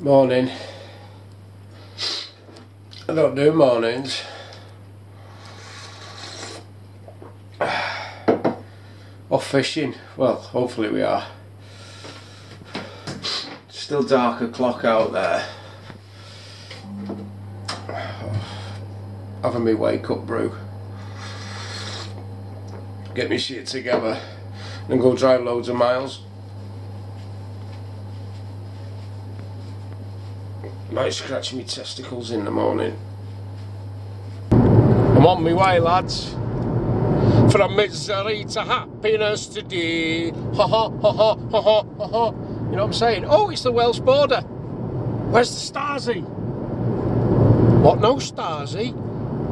Morning. I don't do mornings. Off fishing. Well, hopefully we are. Still dark o'clock out there. Having me wake up brew. Get me shit together and go drive loads of miles. Might scratch me testicles in the morning. I'm on my way, lads. From misery to happiness today. Ha ha ha ha ha ha ha. You know what I'm saying? Oh, it's the Welsh border. Where's the Stasi? What, no Stasi?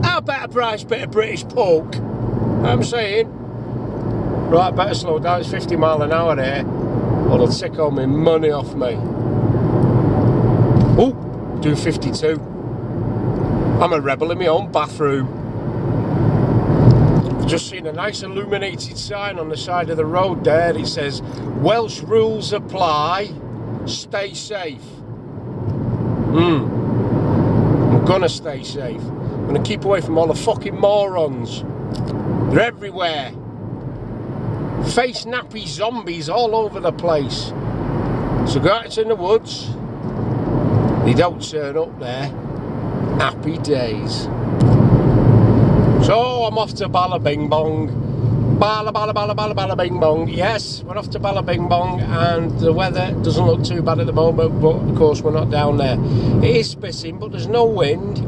How about a price bit of British pork? I'm saying. Right, better slow down. It's 50 mile an hour there. Or they'll take all my money off me. Do 52. I'm a rebel in my own bathroom. Just seen a nice illuminated sign on the side of the road there. It says, Welsh rules apply, stay safe. Hmm. I'm gonna stay safe. I'm gonna keep away from all the fucking morons. They're everywhere. Face nappy zombies all over the place. So go out in the woods, they don't turn up there. Happy days. So I'm off to Bala Bing Bong. Bala Bala Bala Bala Bala Bing Bong. Yes, we're off to Bala Bing Bong and the weather doesn't look too bad at the moment, but of course we're not down there. It is spitting, but there's no wind.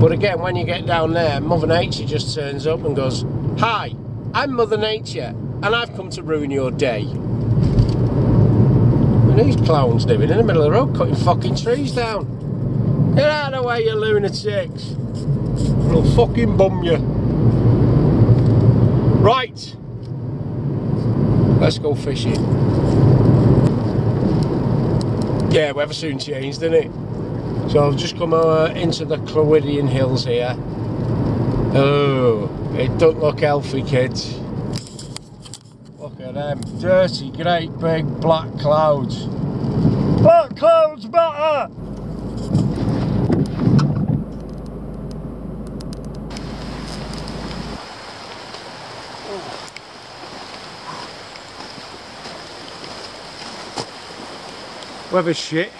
But again, when you get down there, Mother Nature just turns up and goes, Hi, I'm Mother Nature, and I've come to ruin your day. And these clowns doing in the middle of the road, cutting fucking trees down. Get out of the way, you lunatics. I'll fucking bum you. Right. Let's go fishing. Yeah, weather soon changed, didn't it? So I've just come uh, into the Clwydian Hills here. Oh, it don't look healthy, kids. Them dirty, great big black clouds. Black clouds better! Weather's shit.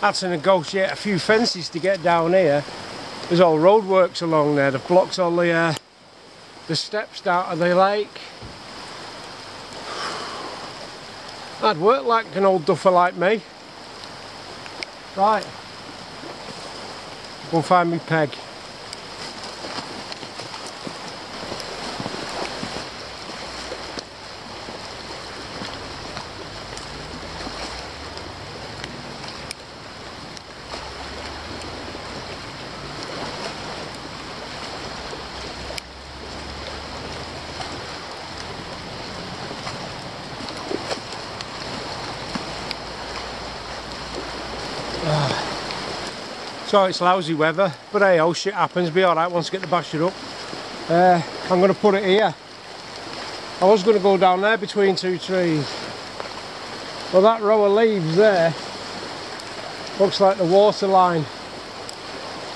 Had to negotiate a few fences to get down here. There's all roadworks along there. They've blocked all the uh, the steps down to the lake. I'd work like an old duffer like me. Right. Go find me peg. So it's lousy weather, but hey, oh shit happens, be alright once I get the basher up. Uh, I'm going to put it here. I was going to go down there between two trees. Well that row of leaves there looks like the water line.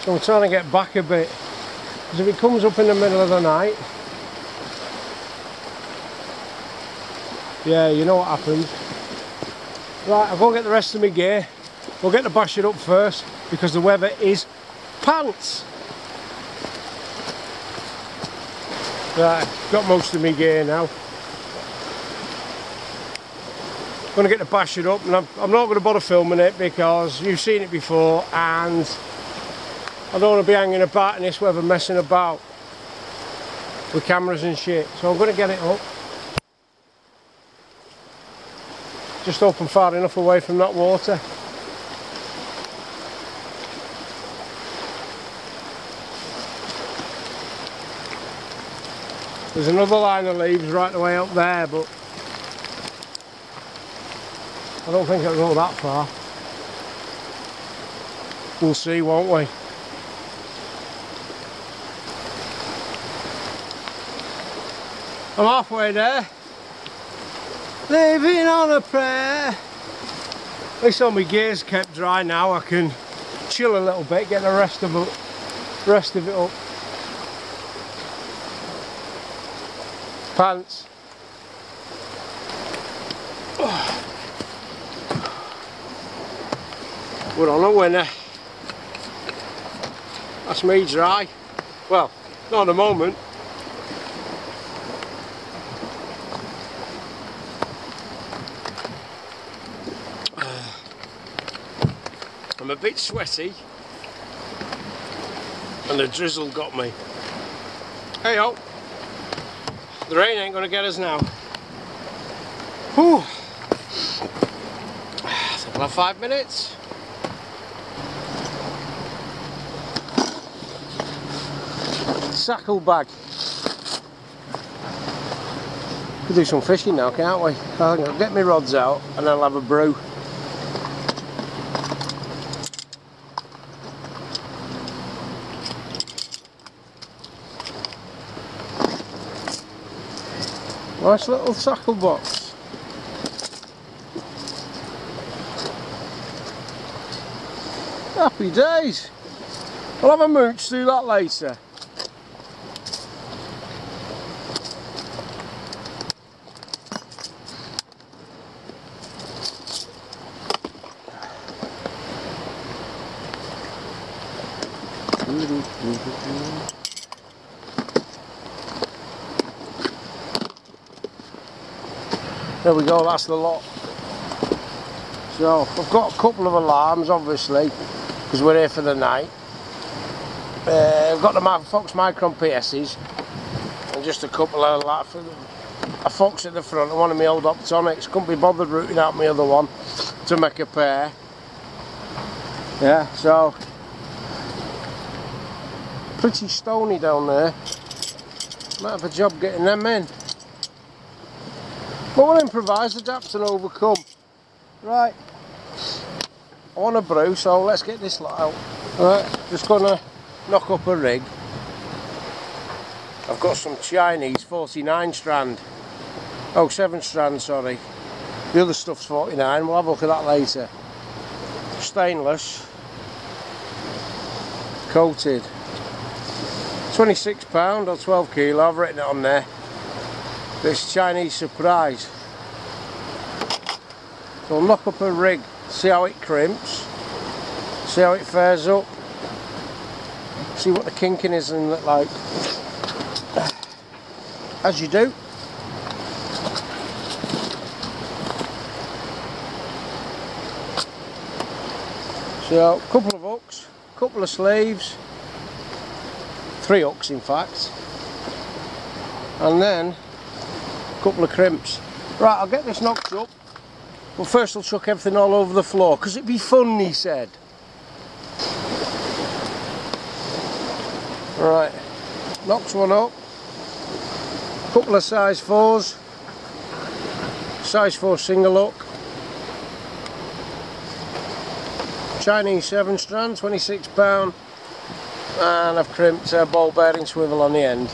So I'm trying to get back a bit. Because if it comes up in the middle of the night, yeah, you know what happens. Right, I'll go get the rest of my gear. We'll get the basher up first because the weather is pants. Right, got most of my gear now. I'm going to get the basher up and I'm, I'm not going to bother filming it because you've seen it before and I don't want to be hanging about in this weather messing about with cameras and shit so I'm going to get it up just open far enough away from that water There's another line of leaves right the way up there, but I don't think it'll go that far. We'll see, won't we? I'm halfway there. Living on a prayer. At least all my gears kept dry now. I can chill a little bit, get the rest of it, rest of it up. We're on a winner. That's me dry. Well, not at the moment. I'm a bit sweaty and the drizzle got me. Hey oh, the rain ain't gonna get us now. Whew. Have five minutes. Sackle bag. We'll do some fishing now, can't we? I'll get my rods out and I'll have a brew. Nice little tackle box. Happy days. I'll have a mooch through that later. There we go, that's the lot. So, I've got a couple of alarms, obviously, because we're here for the night. Uh, I've got the Fox Micron PSs, and just a couple of like, a Fox at the front, and one of my old Optonics. Couldn't be bothered routing out my other one to make a pair. Yeah, so pretty stony down there. Might have a job getting them in. But we'll improvise, adapt and overcome. Right. I want a brew, so let's get this lot out. Right, just gonna knock up a rig. I've got some Chinese 49 strand. Oh, 7 strand, sorry. The other stuff's 49, we'll have a look at that later. Stainless. Coated. £26 or 12 kilo, I've written it on there this Chinese surprise. So I'll knock up a rig, see how it crimps, see how it fares up, see what the kinking is and look like. As you do. So a couple of hooks, couple of sleeves, three hooks in fact, and then couple of crimps. Right, I'll get this knocked up. But first I'll chuck everything all over the floor, because it'd be fun, he said. Right, knocks one up. Couple of size fours. Size four single hook. Chinese 7 strand, 26 pound. And I've crimped a ball bearing swivel on the end.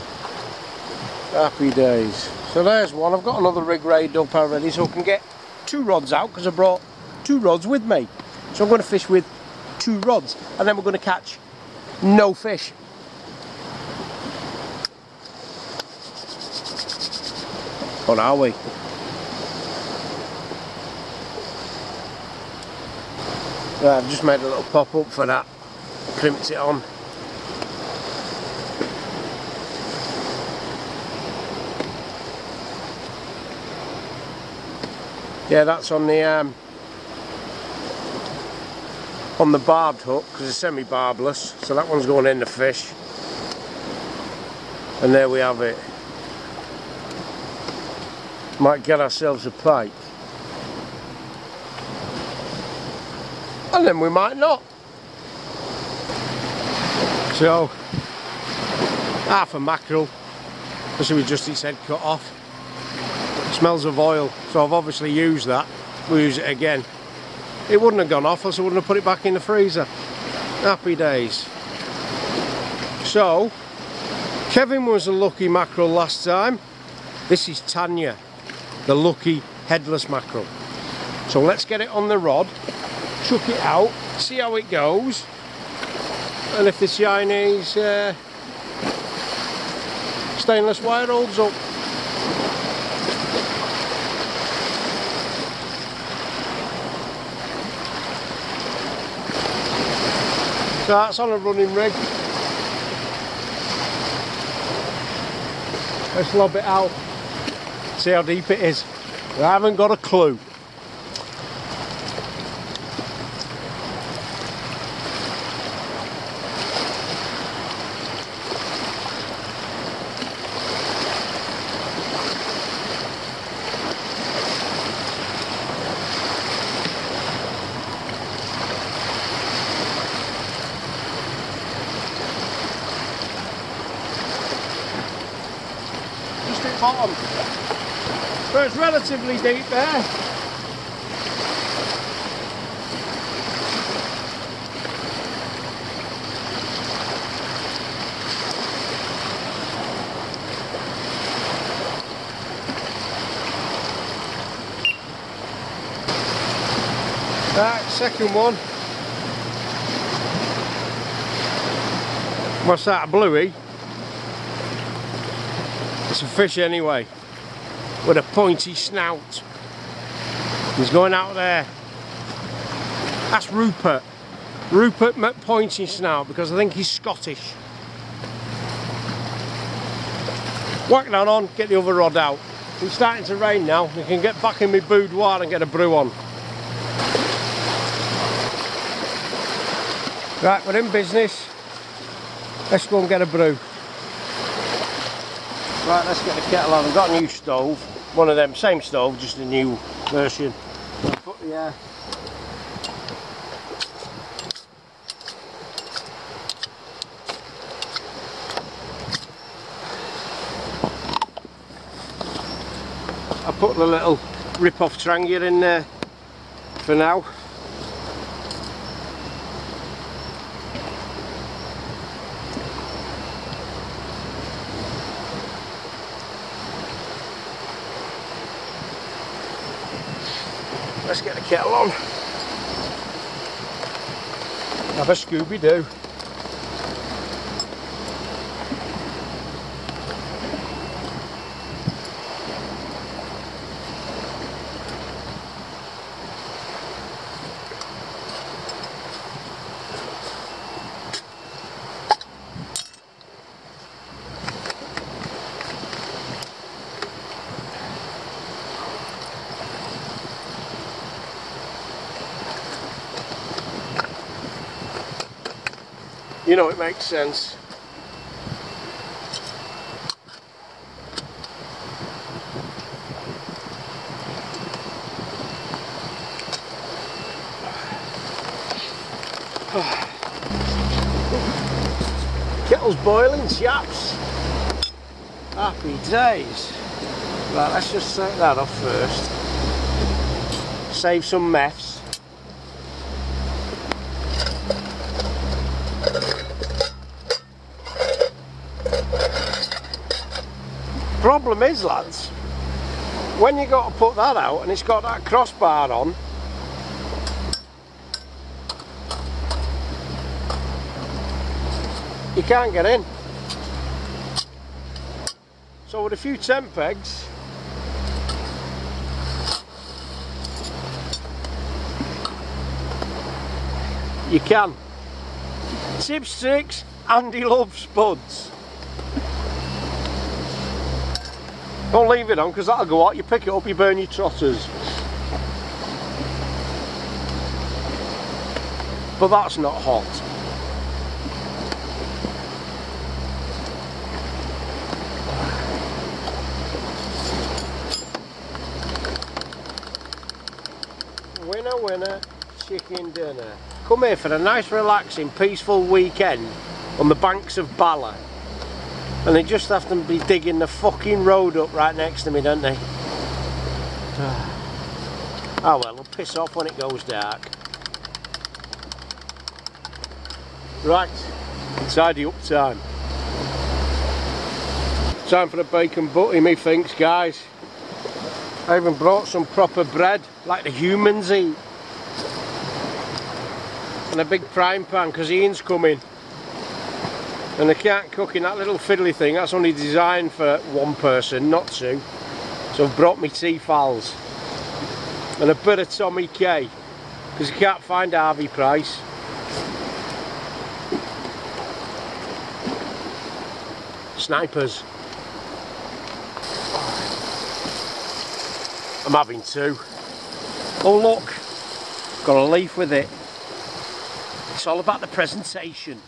Happy days. So there's one. I've got another rig rigged up already so I can get two rods out because I brought two rods with me. So I'm going to fish with two rods and then we're going to catch no fish. What are we? Right, I've just made a little pop up for that. Crimped it on. Yeah, that's on the um, on the barbed hook because it's semi-barbless. So that one's going in the fish. And there we have it. Might get ourselves a pike. And then we might not. So, half a mackerel. This was just its head cut off smells of oil so I've obviously used that. We'll use it again. It wouldn't have gone off else I wouldn't have put it back in the freezer. Happy days. So Kevin was a lucky mackerel last time. This is Tanya the lucky headless mackerel. So let's get it on the rod, chuck it out, see how it goes, and if the Chinese uh, stainless wire holds up. That's on a running rig. Let's lob it out. See how deep it is. I haven't got a clue. Just at bottom. But it's relatively deep there. Right, second one. What's that, bluey? It's a fish anyway, with a pointy snout. He's going out there. That's Rupert. Rupert McPointy Snout because I think he's Scottish. Whack that on, get the other rod out. It's starting to rain now. We can get back in my boudoir and get a brew on. Right, we're in business. Let's go and get a brew. Right, let's get the kettle on. I've got a new stove. One of them, same stove, just a new version. Put I put the little rip-off trangia in there for now. Kettle on. Have a Scooby-Doo. Know it makes sense. Kettle's boiling, chaps. Happy days. Right, let's just take that off first. Save some meths. Problem is, lads, when you got to put that out and it's got that crossbar on, you can't get in. So with a few temp pegs, you can. Tip six, Andy loves spuds. Don't leave it on because that'll go out. You pick it up, you burn your trotters. But that's not hot. Winner, winner, chicken dinner. Come here for a nice, relaxing, peaceful weekend on the banks of Bala. And they just have to be digging the fucking road up right next to me, don't they? Ah. Oh well, they'll piss off when it goes dark. Right, tidy up time. Time for the bacon butty, methinks, guys. I even brought some proper bread, like the humans eat. And a big frying pan, because Ian's coming. And they can't cook in that little fiddly thing, that's only designed for one person, not two. So I've brought me Tefals. And a bit of Tommy K, because you can't find Harvey Price. Snipers. I'm having two. Oh look, got a leaf with it. It's all about the presentation.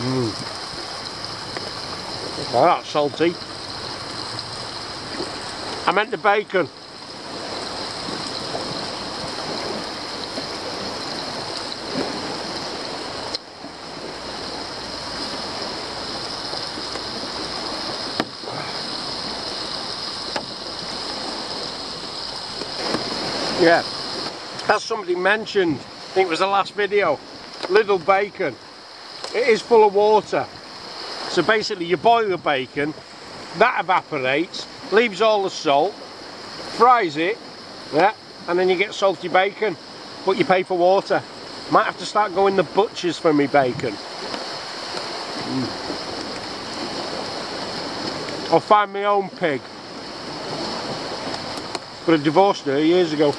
Oh, that's salty. I meant the bacon. Yeah, as somebody mentioned, I think it was the last video, little bacon. It is full of water. So basically you boil the bacon, that evaporates, leaves all the salt, fries it, yeah, and then you get salty bacon, but you pay for water. Might have to start going the butchers for me bacon. Mm. I'll find my own pig. But I divorced her years ago.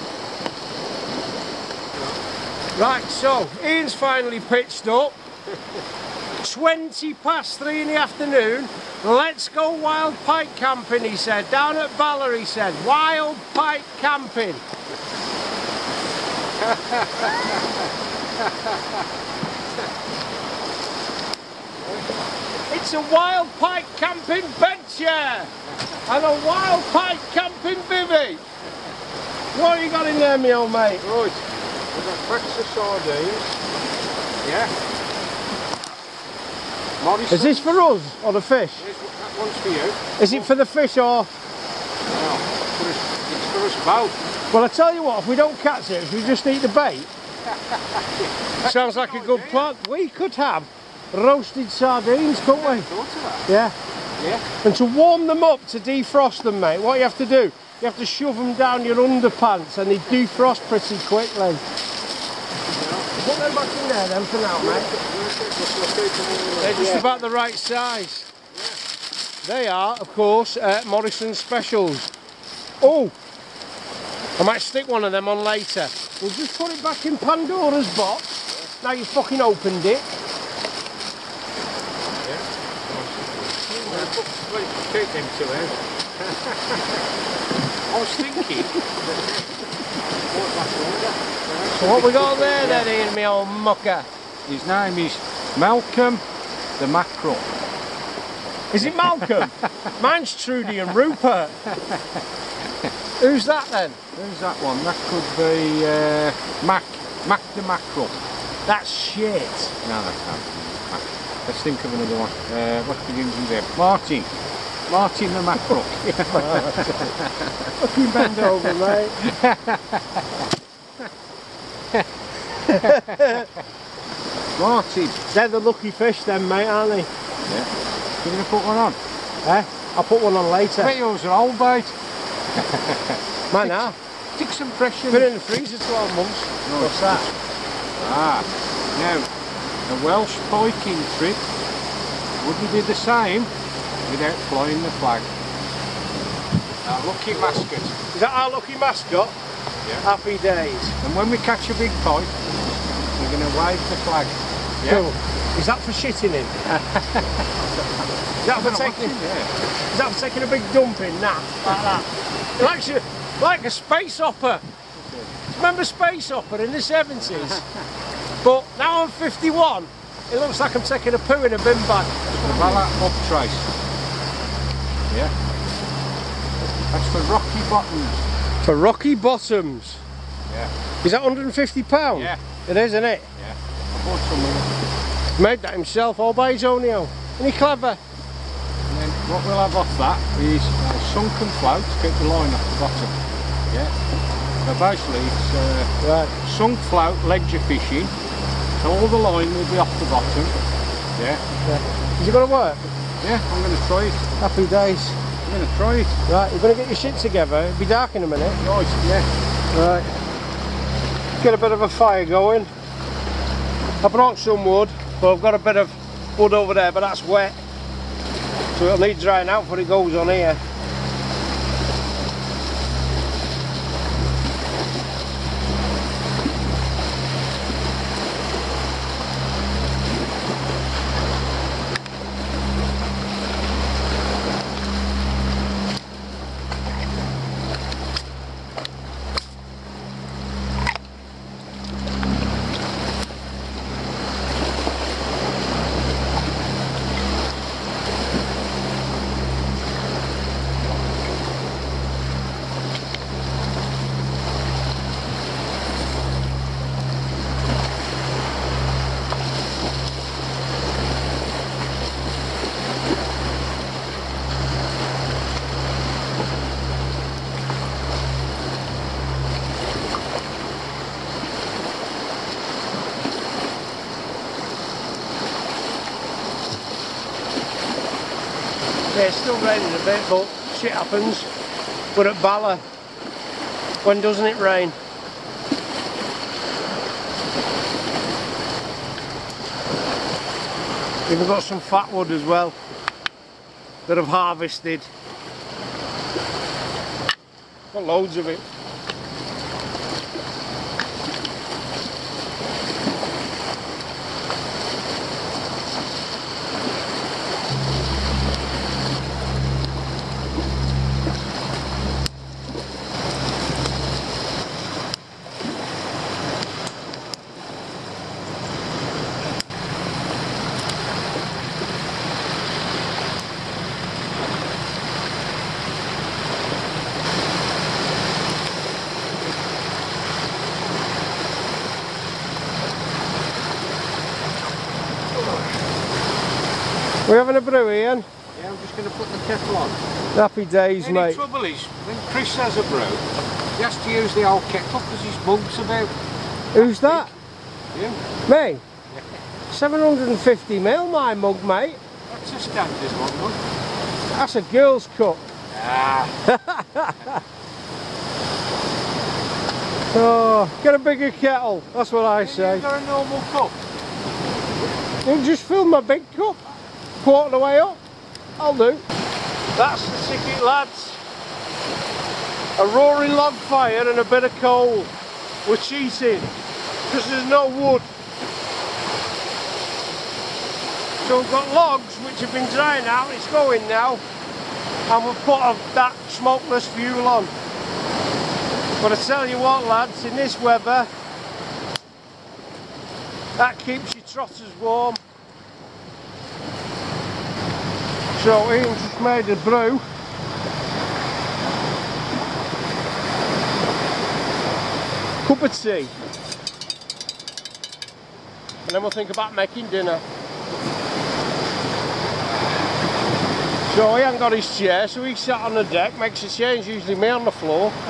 Right, so Ian's finally pitched up. 20 past three in the afternoon. Let's go wild pike camping, he said. Down at Bala, he said. Wild pike camping. it's a wild pike camping chair and a wild pike camping bivvy. What you got in there, me old mate? Right, we've got of sardines. Yeah. Is this for us or the fish? Yes, that one's for you. Is it for the fish or? No, it's for us both. Well, I tell you what, if we don't catch it, if we just eat the bait, sounds like a good plan. We could have roasted sardines, couldn't we? Yeah. Yeah. And to warm them up, to defrost them, mate, what you have to do, you have to shove them down your underpants and they defrost pretty quickly. Put them back in there then for now, mate. They're just Yeah. about the right size. They are, of course, uh, Morrison Specials. Oh, I might stick one of them on later. We'll just put it back in Pandora's box. Now you fucking opened it. Take them to him. I was thinking. So what we got there then, Ian, me old mucker? His name is Malcolm the Mackerel. Is it Malcolm? Mine's Trudy and Rupert. Who's that then? Who's that one? That could be uh, Mac, Mac the Mackerel. That's shit. No, that can't. Let's think of another one. Uh, what begins with M? Martin. Martin the Mackerel. Fucking bend over, mate. Martin. They're the lucky fish then, mate, aren't they? Yeah. You going to put one on? Eh? I'll put one on I later. bet yours are old bait. Man, now. Stick some pressure. Been in the freezer 12 months. What's that? Ah, now, a Welsh piking trip wouldn't be the same without flying the flag. Our lucky mascot. Is that our lucky mascot? Yeah. Happy days. And when we catch a big pike, we're going to wave the flag. Cool. Is that for shitting in? is that for taking? Yeah. Is that for taking a big dump in? Nah, like that. Like, you- like a space hopper. Remember space hopper in the 70s? but now I'm 51. It looks like I'm taking a poo in a bin bag. The Valor up trace. Yeah. That's for rocky bottoms. For Rocky Bottoms. Yeah. Is that 150 pound? Yeah. It is, isn't it? Yeah. I bought some of. Made that himself all by his own heel. Isn't he clever? And then what we'll have off that is a sunken float to keep the line off the bottom. Yeah. So basically it's uh, Right. sunk float ledger fishing. So all the line will be off the bottom. Yeah. Is it going to work? Yeah, I'm going to try it. Happy days. I'm going to try it. Right, you're going to get your shit together. It'll be dark in a minute. Nice, yeah. Right. Get a bit of a fire going. I brought some wood, but I've got a bit of wood over there, but that's wet. So it'll need drying out before it goes on here. Yeah, still raining a bit, but shit happens. We're at Bala. When doesn't it rain? We've got some fat wood as well that I've harvested. Got loads of it. We're having a brew, Ian. Yeah, I'm just going to put the kettle on. Happy days, The mate. trouble is, when Chris has a brew, he has to use the old kettle because his mug's about. Who's that? Yeah, Me? 750 mil, my mug, mate. that's a standard one, look. That's a girl's cup. Ah, Oh, get a bigger kettle. That's what I you say. got a normal cup. You just fill my big cup. Quarter of the way up. I'll do. That's the ticket, lads. A roaring log fire and a bit of coal. We're cheating because there's no wood. So we've got logs which have been drying out. It's going now, and we've put a, that smokeless fuel on. But I tell you what, lads, in this weather, that keeps your trotters warm. So Ian's just made a brew. Cup of tea. And then we'll think about making dinner. So he hasn't got his chair, so he sat on the deck, makes a change, usually me on the floor.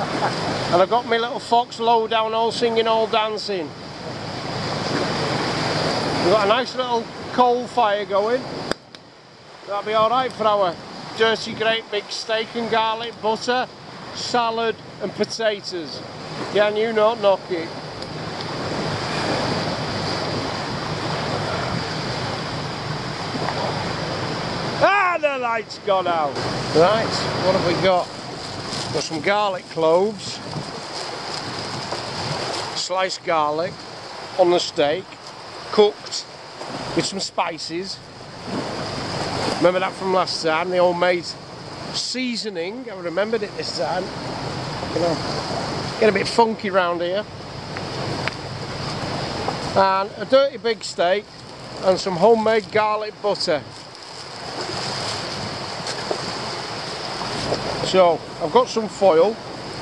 and I've got my little fox low down, all singing, all dancing. We've got a nice little coal fire going. That'll be alright for our dirty great big steak and garlic butter, salad and potatoes. Can you not knock it? Ah, the light's gone out. Right, what have we got? Got some garlic cloves, sliced garlic on the steak, cooked with some spices. Remember that from last time, the homemade seasoning. I remembered it this time. You know, get a bit funky round here. And a dirty big steak and some homemade garlic butter. So I've got some foil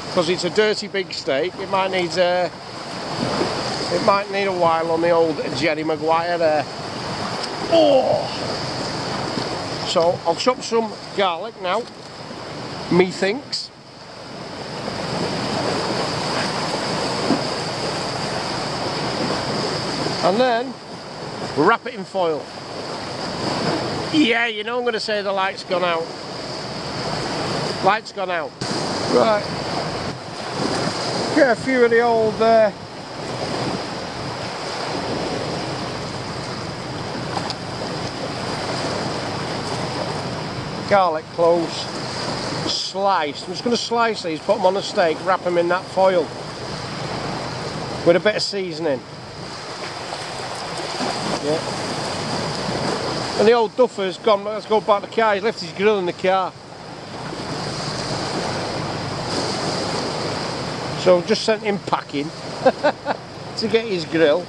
because it's a dirty big steak. It might need a, it might need a while on the old Jerry Maguire there. Oh! So I'll chop some garlic now. Methinks. And then wrap it in foil. Yeah, you know I'm going to say the light's gone out. Light's gone out. Right. Get a few of the old uh, garlic cloves sliced. I'm just going to slice these, put them on a steak, wrap them in that foil with a bit of seasoning. Yeah. And the old duffer's gone, let's go back to the car, he's left his grill in the car. So just sent him packing to get his grill.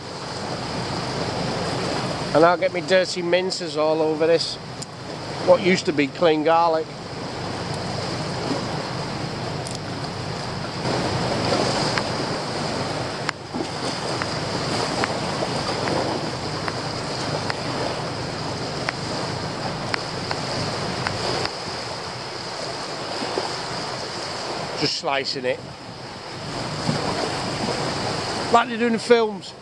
And I'll get me dirty minces all over this, what used to be clean garlic. Just slicing it. Like they do in the films.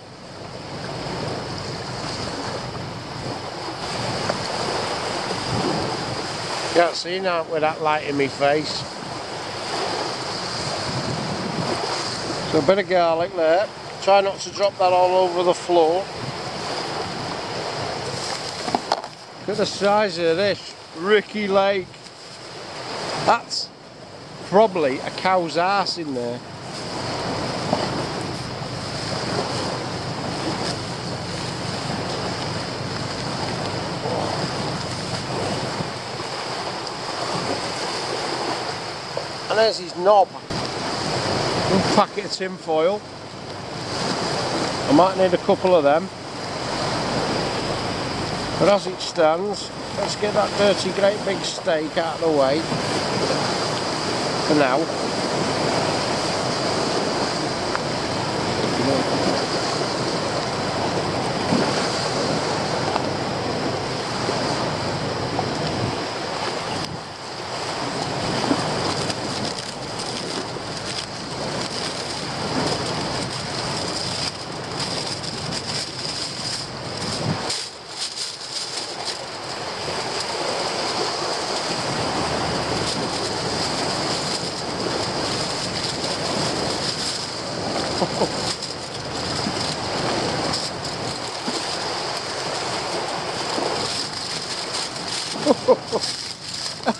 Can't see now with that light in my face. So a bit of garlic there. Try not to drop that all over the floor. Look at the size of this. Ricki Lake. That's probably a cow's ass in there. And there's his knob. One packet of tin foil. I might need a couple of them. But as it stands, let's get that dirty great big steak out of the way for now.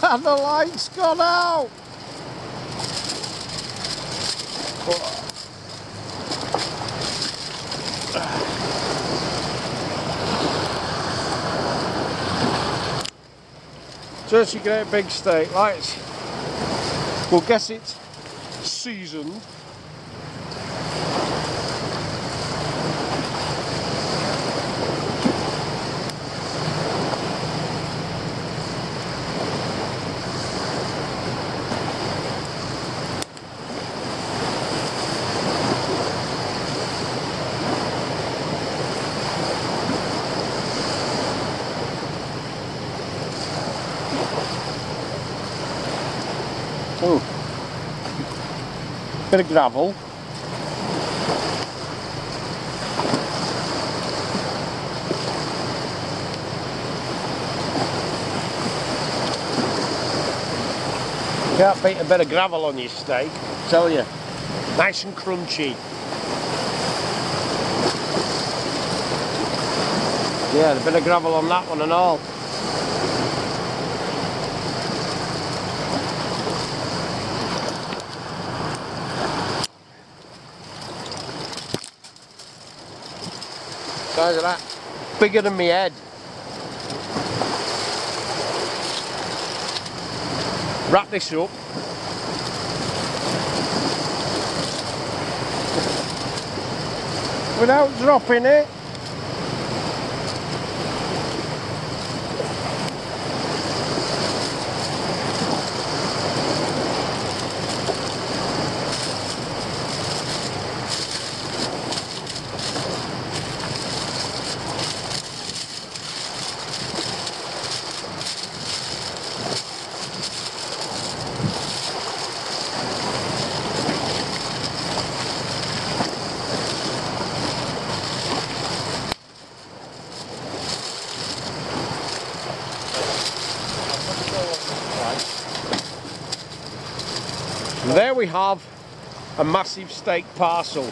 and the light's gone out. Dirty great big steak, lights. We'll guess it's seasoned. Oh, bit of gravel. Can't beat a bit of gravel on your steak, tell you. Nice and crunchy. Yeah, a bit of gravel on that one and all. Size of that. Bigger than my head. Wrap this up. Without dropping it. We have a massive steak parcel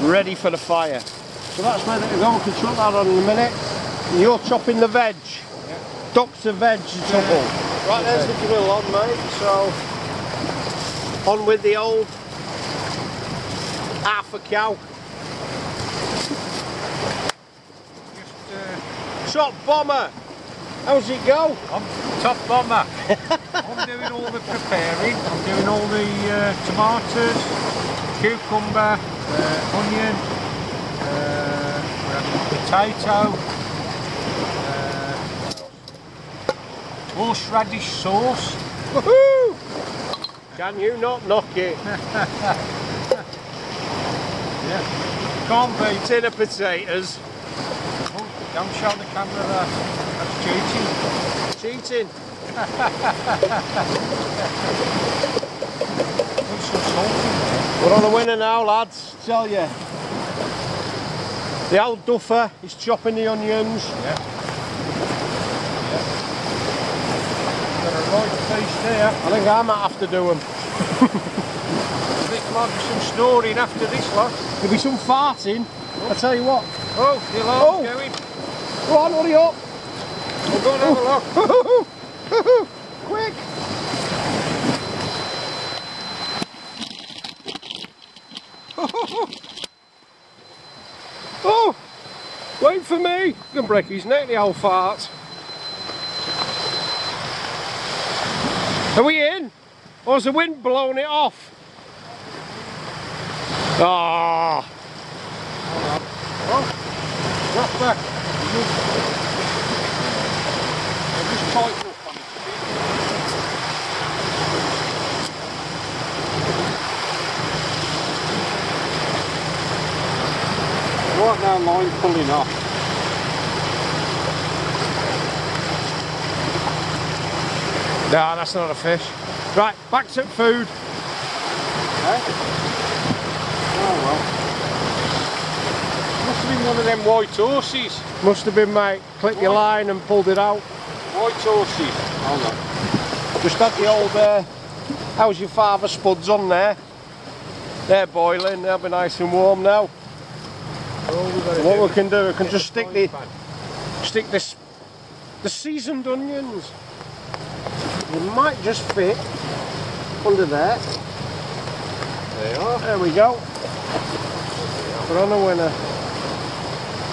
ready for the fire. So that's ready to go. We can chuck that on in a minute. And you're chopping the veg. Yeah. Doctor Vegetable. Right, there's the grill on, mate. So, on with the old half a cow. Just uh, Top bomber. How's it go? I'm top bomber. I'm doing all the preparing. I'm doing all the uh, tomatoes, cucumber, uh, onion, uh, potato, uh, horseradish sauce. Woohoo! Can you not knock it? Yeah. Can't beat. Tin of potatoes. Oh, don't show the camera that. That's cheating. Cheating. Put some salt. We're on a winner now, lads. Tell you. The old duffer is chopping the onions. Yeah. Yeah. Got a right piece there. I think I might have to do them. There might be some snoring after this lot. There'll be some farting. I tell you what. Oh, the alarm's Oh. going. Go on, hurry up. We'll go and have a look. Quick. oh, wait for me. Gonna break his neck, the old fart. Are we in? Or has the wind blown it off? Ah. Oh. Drop back. I'll just tighten up on it a bit. Right now, line pulling off. No, that's not a fish. Right, back to food. Eh? Oh well. Must have been one of them white horses. Must have been, mate. Clip your line and pulled it out. White horses. Hold on. Just had the old, uh, how's your father spuds on there? They're boiling, they'll be nice and warm now. All What we can do, we can just stick the, stick this, the seasoned onions. You might just fit under there. They are. There we go. We're on a winner.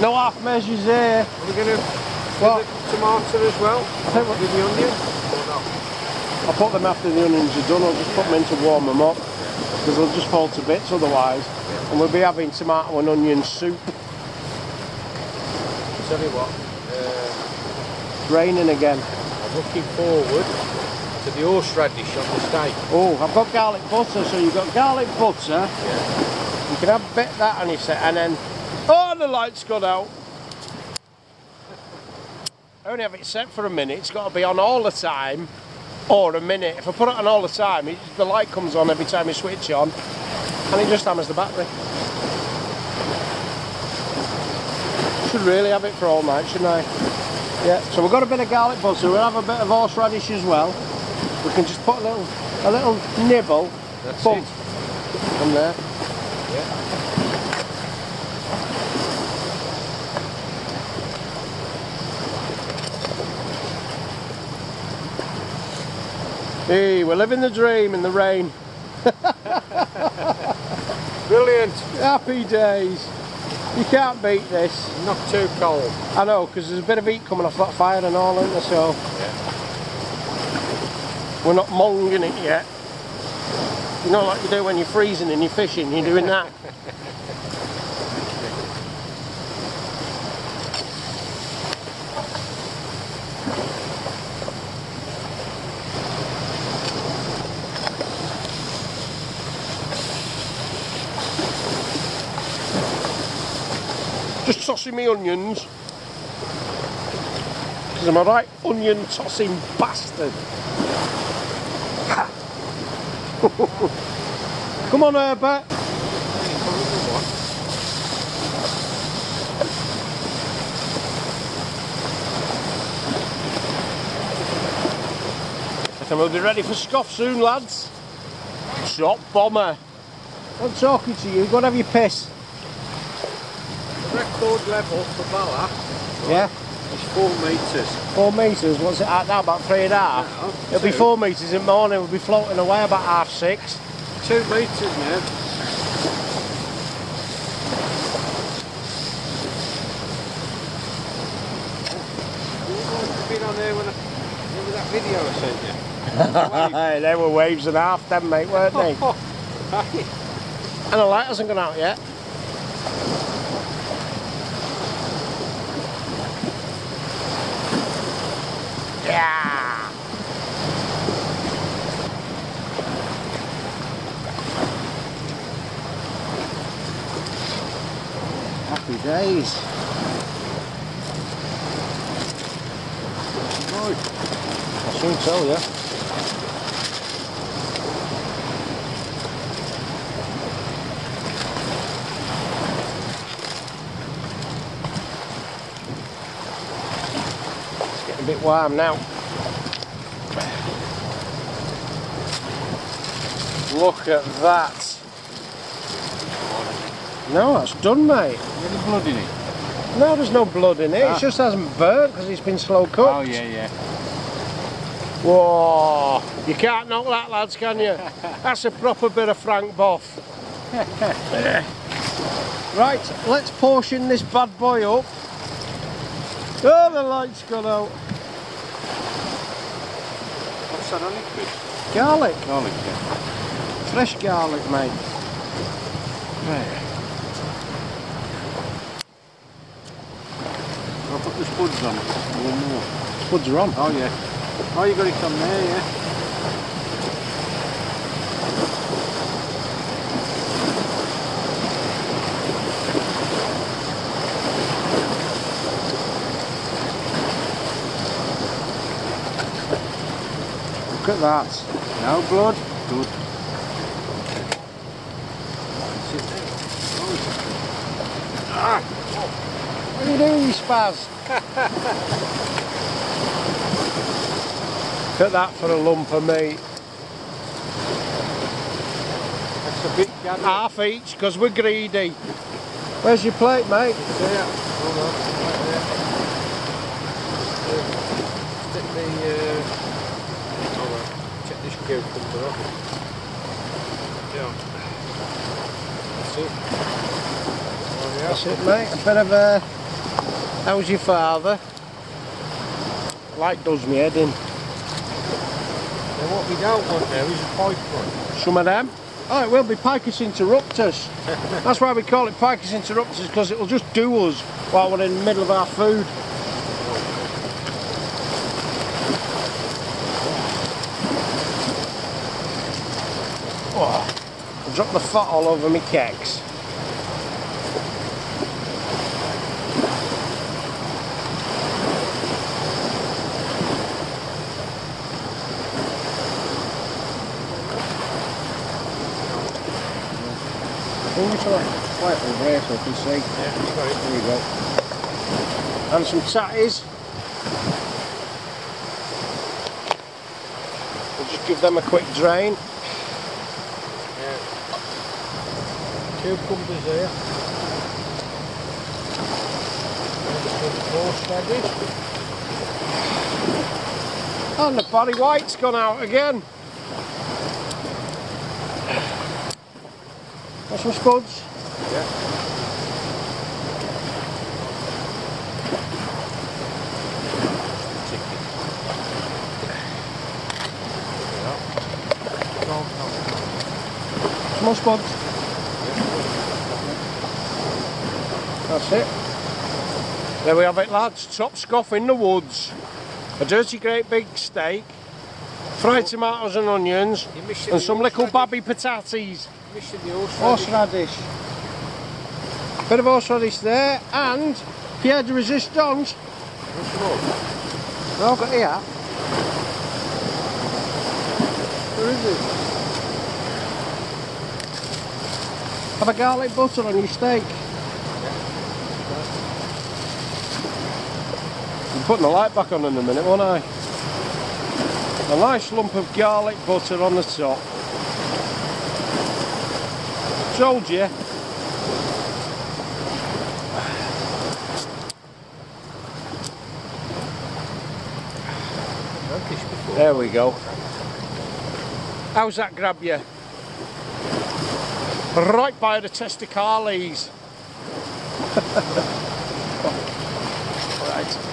No half measures there. Are we going to What? the tomato as well? You With the onion? Or not? I'll put them after the onions are done. I'll just put them in to warm them up because they'll just fall to bits otherwise. And we'll be having tomato and onion soup. Tell you what, uh, It's raining again. I'm looking forward to the horseradish on the steak. Oh, I've got garlic butter. So you've got garlic butter. Yeah. You can have a bit of that on your set, and then oh, the light's gone out. I only have it set for a minute. It's got to be on all the time, or a minute. If I put it on all the time, it, the light comes on every time you switch on, and it just hammers the battery. Should really have it for all night, shouldn't I? Yeah. So we've got a bit of garlic butter. We'll have a bit of horseradish as well. We can just put a little, a little nibble, That's bump, it. on there. Yeah. Hey, we're living the dream in the rain. Brilliant. Happy days. You can't beat this. Not too cold. I know, because there's a bit of heat coming off that fire and all, isn't there? So we're not monging it yet. You know, like you do when you're freezing and you're fishing, you're doing that. Just tossing me onions. Because I'm a right onion tossing bastard. Come on, Herbert. I think we'll be ready for scoff soon, lads. Top bomber. I'm talking to you. Go and have your piss. Record level for Bala Yeah. It's four metres. Four metres. What's it at now? About three and a half. It'll be four metres in the morning. We'll be floating away about half six. Two metres now. There when remember that video I sent you? Hey, they were waves and a half then, mate, weren't they? And the light hasn't gone out yet. Yeah. Happy days. I soon tell you. Bit warm now. Look at that. No, that's done, mate. Any blood in it? No, there's no blood in it. Ah. It just hasn't burnt because it's been slow cooked. Oh yeah, yeah. Whoa! You can't knock that, lads, can you? That's a proper bit of Frank Boff. right, let's portion this bad boy up. Oh, the light's gone out. What's that on it, Chris? Garlic, Garlic, yeah. fresh garlic, mate. There. I'll put the spuds on. One more. Spuds are on. Oh yeah. Oh, you got it on there, yeah. Look at that. No blood. Good. What are you doing, you spaz? Look at that for a lump of meat. that's a big gander. Half each, because we're greedy. Where's your plate, mate? There. Hold on. Right there. Stick the. Uh, hold on. Check this cucumber. Yeah. That's it. Oh, yeah. That's it, mate. A bit of a. How's your father? Light does me head in. Now what we don't want now is a pipe one. Some of them. Oh, it will be Picus interruptus. That's why we call it Picus interruptus, because it'll just do us while we're in the middle of our food. Dropped the fat all over my keks. Can you try that over here so I can see? Yeah, you got it. There you go. And some tatties. We'll just give them a quick drain. Cucumbers here. Horseradish. And the body white's gone out again. Want some spuds? Some more spuds. That's it. There we have it lads, top scoff in the woods. A dirty great big steak, fried tomatoes and onions, and some little babby potatoes. Horseradish. Bit of horseradish there, and Pierre de Resistance. What's wrong? Well, got here. Where is it? Have a garlic butter on your steak. Putting the light back on in a minute, won't I? A nice lump of garlic butter on the top. Told you. There we go. How's that grab you? Right by the testicales. right.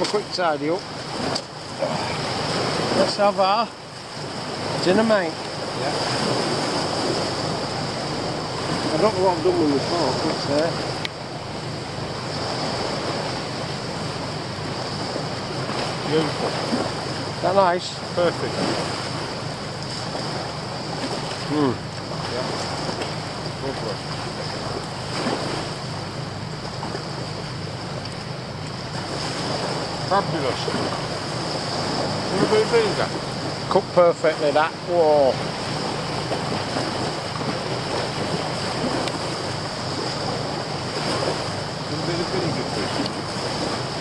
Have a quick tidy up. Let's have our dinner, mate. Yeah. I don't know what I've done with my fork. What's there? Beautiful. Is that nice? Perfect. Hmm. Fabulous. Want a bit of vinegar? Cooked perfectly, that. Whoa. Want a bit of?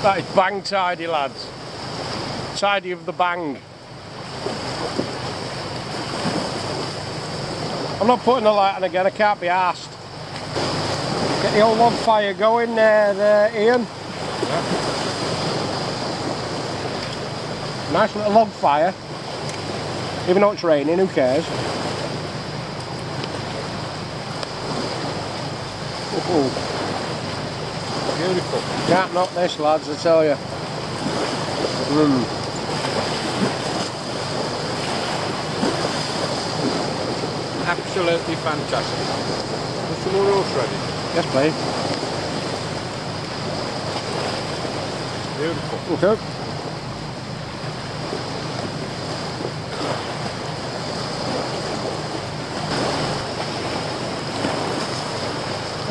That is bang tidy, lads. Tidy of the bang. I'm not putting the light on again, I can't be asked. Get the old log fire going there, there Ian. Nice little log fire. Even though it's raining, who cares? Ooh, Beautiful. can't knock this, lads, I tell you. Mm. Absolutely fantastic. Want some more horseradish? Yes, please. Beautiful. Okay.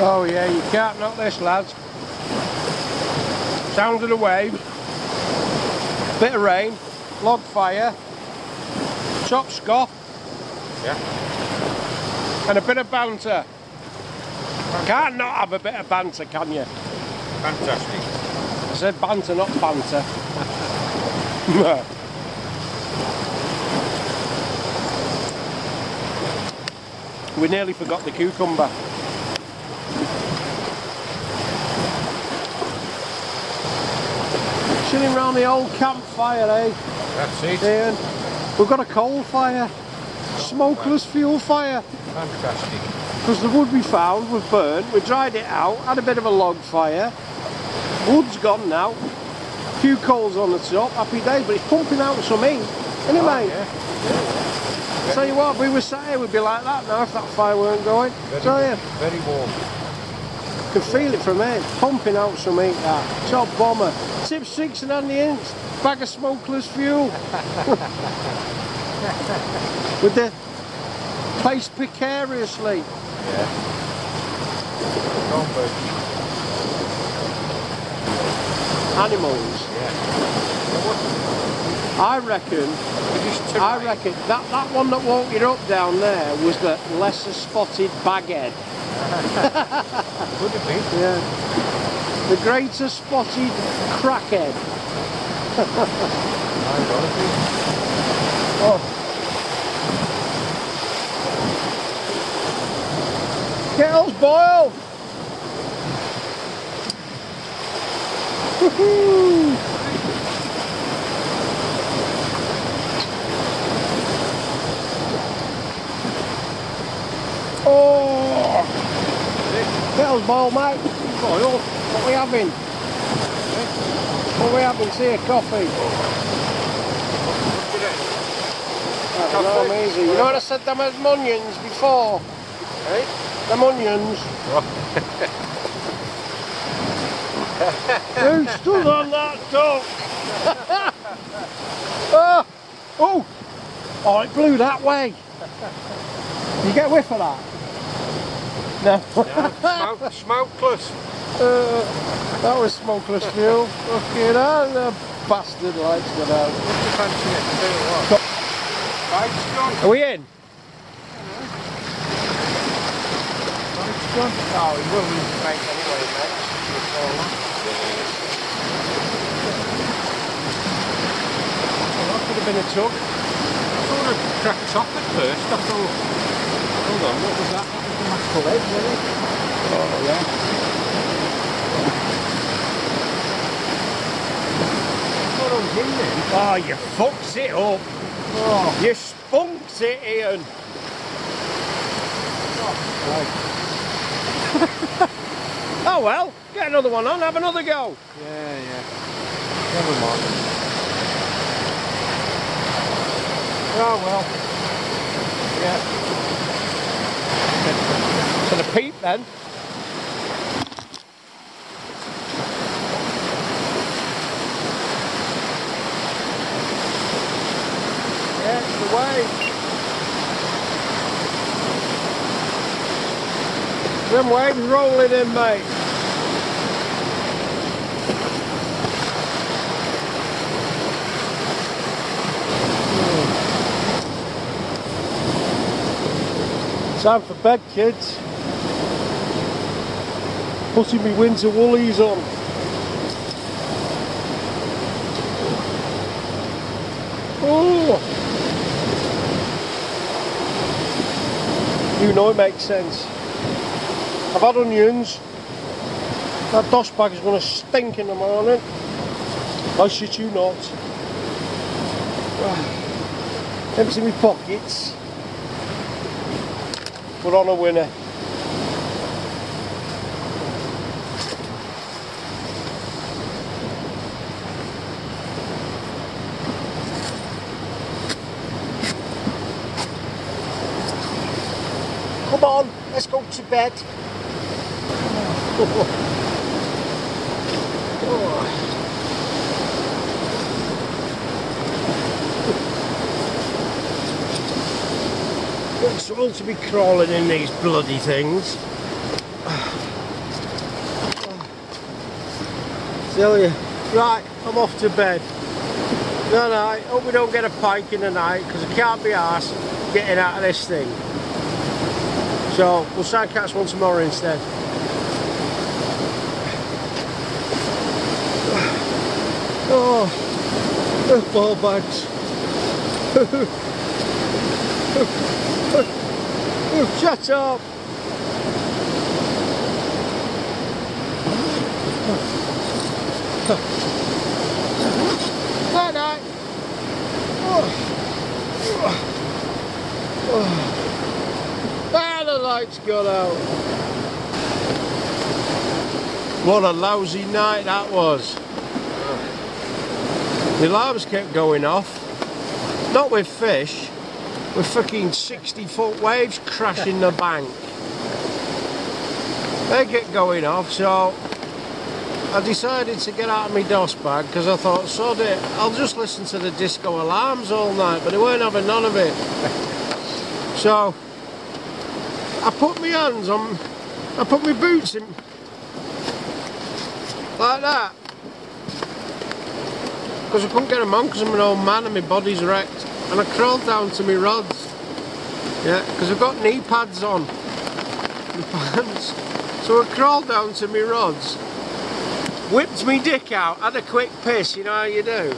Oh yeah, you can't knock this, lads. Sound of the wave, bit of rain, log fire, chop scoff, Yeah. and a bit of banter. Can't not have a bit of banter, can you? Fantastic. I said banter, not banter. we nearly forgot the cucumber. Chilling round the old campfire, eh, That's it. Ian? We've got a coal fire, smokeless fuel fire. Fantastic. Because the wood we found was burnt, we dried it out, had a bit of a log fire. Wood's gone now. a Few coals on the top, happy days, but it's pumping out some heat, isn't it, Oh, mate? yeah. Tell you what, if we were sat here, we'd be like that now if that fire weren't going. Very, Tell you, very warm. Can feel it from here, pumping out some heat. That top bomber, tip six and on the inch, bag of smokeless fuel. With the placed precariously. Yeah. Go on, Bert. Animals. Yeah. I reckon It I reckon that, that one that woke you up down there was the lesser spotted baghead. Could have been. Yeah. The greater spotted crackhead. Oh. Kettles boil! Woohoo! Oh! Kettles boil, mate. Boil. What we having? What we having? See a coffee. It. That's not easy. You know what I said them as onions before? Eh? Them onions. Who stood on that duck? oh, oh, oh, it blew that way. You get a whiff of that? No. No, smoke, smokeless. Uh, that was smokeless fuel. Fucking hell, the bastard lights went out. What's the fancy next? Tell you what. Lights gone. Are we in? Lights gone. Oh, he will lose the bank anyway, mate. That could have been a tug. I thought I'd cracked top at first. I thought, hold on, what was that? That was the Rascal Head, wasn't it? Oh, yeah. What I was in then? Oh, you fucks it up. Oh, You spunks it, Ian. Oh, well, get another one on, have another go. yeah, yeah. Never mind. Oh well. Yeah. To peep then. Yeah, the way. Them waves rolling in, mate. Time for bed, kids. Putting me winter woolies on. Oh! You know it makes sense. I've had onions. That dust bag is going to stink in the morning. I shit you not. Empty my pockets. Put on a winner. Come on, let's go to bed. It's all to be crawling in these bloody things. Tell you. Right, I'm off to bed. No, no, I hope we don't get a pike in the night because I can't be arsed getting out of this thing. So we'll try and catch one tomorrow instead. Oh, ball bags. Shut up! Night night. Ah, the lights got out. What a lousy night that was. The alarms kept going off. Not with fish, with fucking 60 foot waves crashing the bank. They get going off, so I decided to get out of my DOS bag because I thought, sod it, I'll just listen to the disco alarms all night, but they weren't having none of it. So I put my hands on, I put my boots in, like that. Because I couldn't get them on because I'm an old man and my body's wrecked. And I crawled down to my rods. Yeah, because I've got knee pads on. My pants. So I crawled down to my rods. Whipped me dick out, had a quick piss, you know how you do.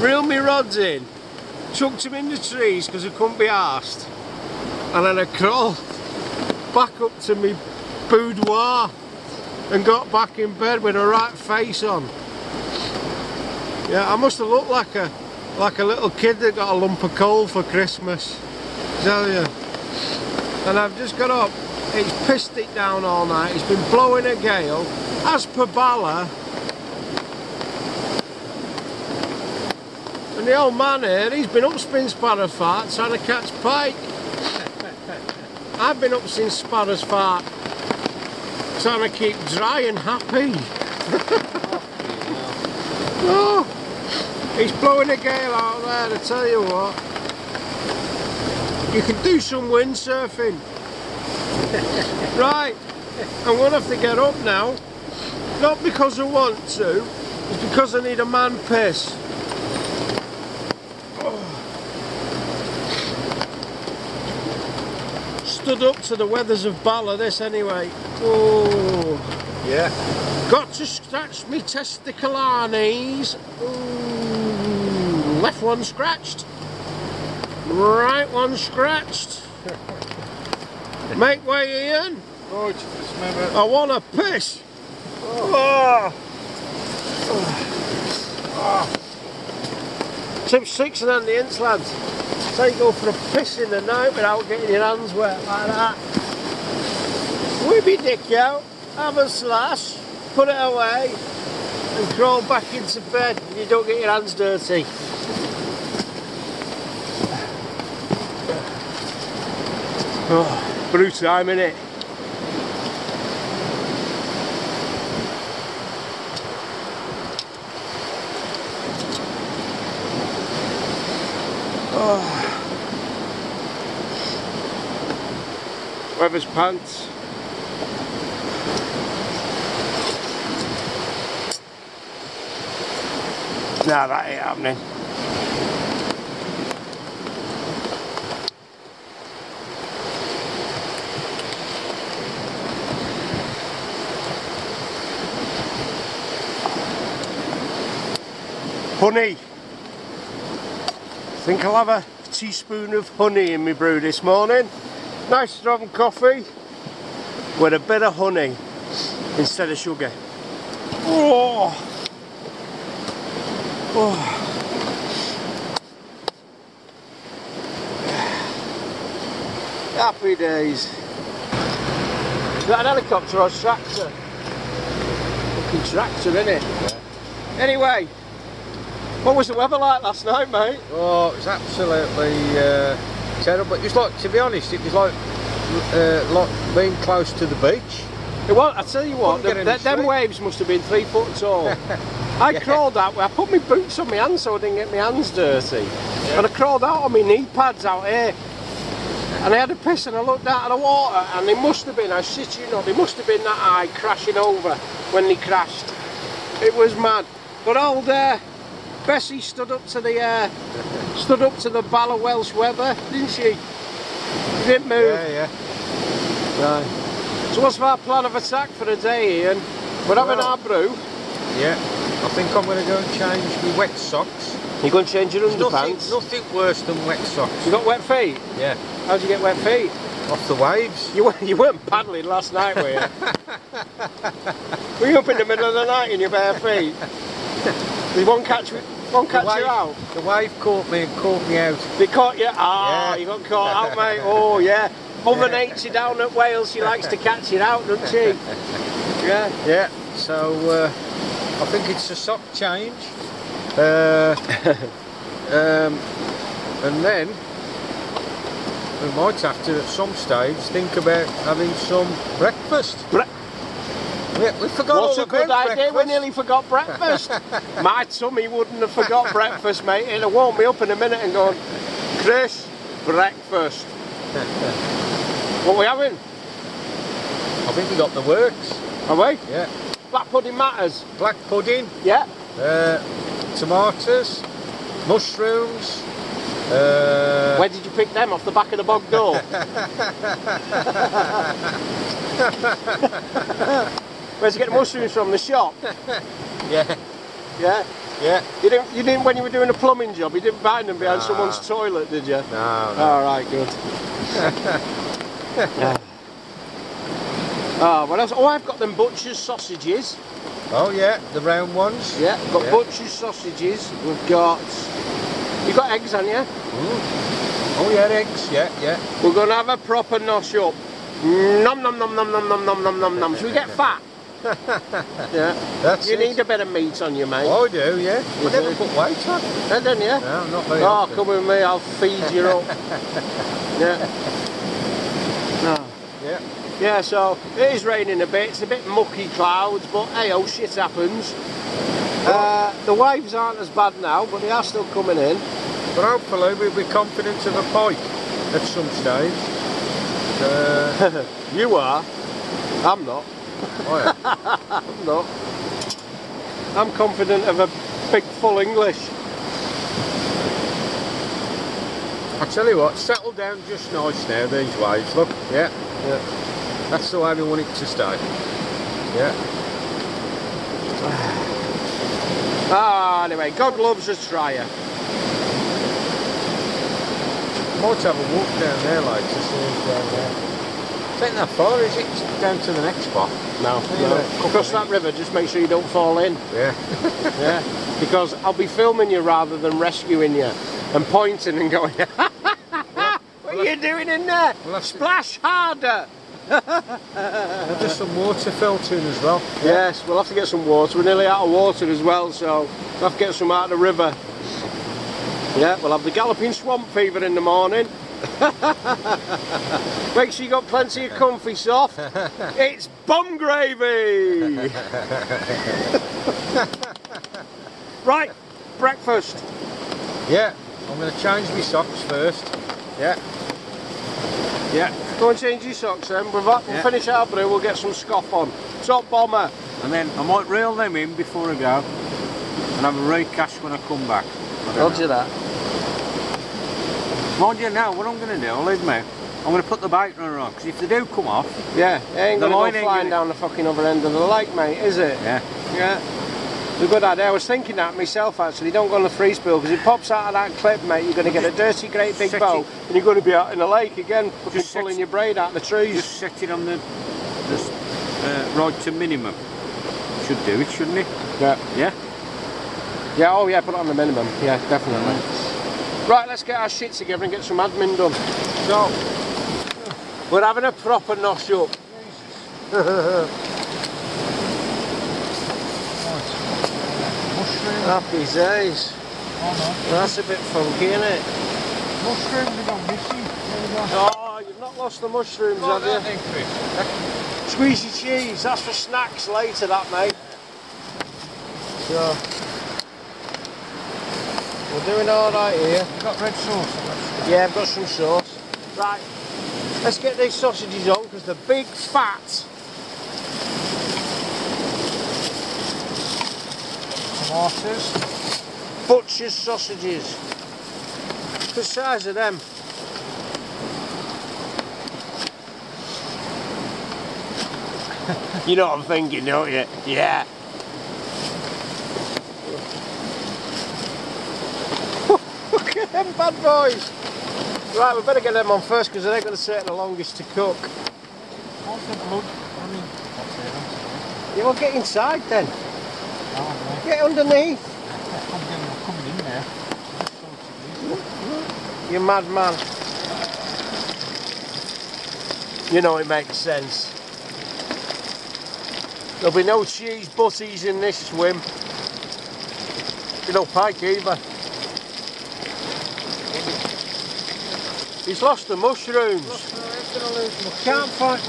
Reeled me rods in. Chucked them in the trees because I couldn't be arsed. And then I crawled back up to my boudoir and got back in bed with a right face on. Yeah, I must have looked like a like a little kid that got a lump of coal for Christmas. Tell you. And I've just got up. It's pissed it down all night. It's been blowing a gale. As per Bala. And the old man here, he's been up spin sparrow fart trying to catch pike. I've been up since sparrow's fart trying to keep dry and happy. Oh, it's blowing a gale out there, I tell you what. You can do some windsurfing. right, I'm going to have to get up now. Not because I want to, it's because I need a man piss. Stood up to the weathers of Bala, this anyway. Oh. Yeah. Got to scratch me testiculanes. Ooh, left one scratched. Right one scratched. Make way, Ian. Remember. I want a piss. Oh. Ah. Two six and on the inch, lads. So you go for a piss in the night without getting your hands wet like that. Whip your dick out, have a slash, put it away, and crawl back into bed and you don't get your hands dirty. Oh, brew time, innit? Oh. Weber's pants. Nah, that ain't happening. Honey. Think I'll have a teaspoon of honey in my brew this morning. Nice strong coffee with a bit of honey instead of sugar. Oh. Oh. Happy days. Is that an helicopter or a tractor? Fucking tractor, innit? Yeah. Anyway, what was the weather like last night, mate? Oh, it was absolutely uh, terrible. It was like, to be honest, it was like, uh, like being close to the beach. It was, I tell you what, the, the, them waves must have been three foot tall. I Yeah. crawled out, I put my boots on my hands so I didn't get my hands dirty. And I crawled out on my knee pads out here. And I had a piss and I looked out at the water and they must have been, I shit you not, they must have been that high crashing over when they crashed. It was mad. But old uh, Bessie stood up to the uh, stood up to the ball of Welsh weather, didn't she? She didn't move. Yeah, yeah. No. So what's our plan of attack for the day, Ian? We're having Well- our brew. Yeah. I think I'm going to go and change my wet socks. You're going to change your There's nothing, underpants. nothing worse than wet socks. You got wet feet? Yeah. How'd you get wet feet? Off the waves. You, weren't- you weren't paddling last night, were you? were you up in the middle of the night in your bare feet? Did one catch, one catch the you out? The wave caught me and caught me out. They caught you? Ah, Yeah. you got caught out, mate. Oh, yeah. Mother Nature down at Wales, she likes to catch you out, doesn't she? Yeah. Yeah. So uh, I think it's a sock change. Uh, um, and then we might have to, at some stage, think about having some breakfast. Bre- Yeah, we forgot all What a about good idea, we nearly forgot breakfast. My tummy wouldn't have forgot breakfast, mate. It'd have woke me up in a minute and gone, Chris, breakfast. What we having? I think we got the works. Are we? Yeah. Black pudding matters. Black pudding, Yeah. uh, tomatoes, mushrooms. Uh, Where did you pick them? Off the back of the bog door? Where'd you get the mushrooms from? The shop? yeah, Yeah. yeah. You didn't, you didn't, when you were doing a plumbing job, you didn't find them behind Nah. someone's toilet, did you? No, no. All right, good. yeah. Oh, what else? Oh, I've got them butcher's sausages. Oh yeah, the round ones. Yeah, got Yeah. butcher's sausages. We've got. You've got eggs on you? Mm. Oh yeah, eggs. Yeah, yeah. We're going to have a proper nosh up. Nom nom nom nom nom nom nom nom nom nom. Should we get fat? Yeah. That's You it. need a bit of meat on you, mate. Oh, I do, yeah. You I never put weight on. Yeah, don't you? No, not very Oh, often. come with me. I'll feed you up. yeah. No. Yeah. Yeah, so it is raining a bit. It's a bit mucky clouds, but hey, oh, shit happens. Uh, the waves aren't as bad now, but they are still coming in. But hopefully we'll be confident of a pike at some stage. Uh, You are. I'm not. Oh yeah. I'm. I'm confident of a big full English. I tell you what, settle down just nice now, these waves. Look, yeah, yeah. That's the way we want it to stay. Yeah. Ah, anyway, God loves a tryer. Might have a walk down there later, see who's down there. It's not that far, is it? Down to the next spot. No, no. Across that river, just make sure you don't fall in. Yeah. Yeah. Because I'll be filming you rather than rescuing you and pointing and going, What are you doing in there? Well, Splash harder! There's just some water filtering as well. Yes, we'll have to get some water. We're nearly out of water as well, so we'll have to get some out of the river. Yeah, we'll have the galloping swamp fever in the morning. Make sure you got plenty of comfy soft. It's bum gravy! right, breakfast. Yeah. I'm going to change my socks first. Yeah. Yeah. Go and change your socks then. We'll, we'll Yeah. finish our brew, we'll get some scoff on. Top bomber. And then I might reel them in before I go. And have a recash when I come back. Don't know. That. Mind you now, what I'm going to do, leave me. I'm going to put the bait runner on, because if they do come off, Yeah, it ain't gonna line go flying down the fucking other end of the lake, mate, is it? yeah, Yeah. It's a good idea. I was thinking that myself actually. Don't go on the free spill because it pops out of that clip, mate. You're going to get a dirty, great big Set boat it- and you're going to be out in the lake again, fucking pulling your braid out of the trees. just set it on the, the uh, right to minimum. Should do it, shouldn't it? Yeah. Yeah? Yeah, oh yeah, put it on the minimum. Yeah, definitely. Right, let's get our shit together and get some admin done. So, we're having a proper nosh up. Mushroom. Happy days. Oh That's a bit funky, isn't it? no. Mushroom we don't missing. There we go. Oh, you've not lost the mushrooms, have you? Squeezy cheese, that's for snacks later, that mate. So, we're doing all right here. You got red sauce? Yeah, I've got some sauce. Right, let's get these sausages on because they're big fat. Tomatoes. Butcher's sausages. The size of them. you know what I'm thinking, don't you? Yeah. Look at them bad boys. Right, we better get them on first because they're going to take the longest to cook. You will get inside then. Get underneath. You mad man. You know it makes sense. There'll be no cheese butties in this swim. No pike either. He's lost the mushrooms. Can't find.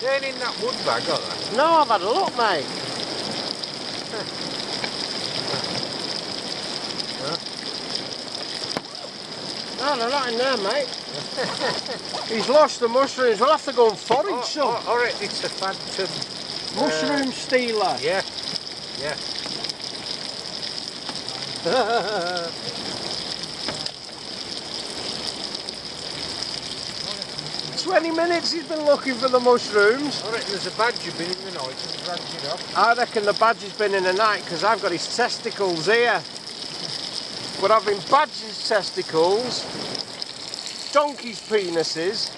They ain't in that wood bag, are they? No, I've had a look, mate. No, they're not in there, mate. He's lost the mushrooms. We'll have to go and forage Oh, some. oh, oh all right, it's a phantom. Uh, Mushroom stealer. Yeah, yeah. 20 minutes he's been looking for the mushrooms. I reckon there's a badger been in the night and dragged it up. I reckon the badger's been in the night because I've got his testicles here. We're having badger's testicles, donkey's penises,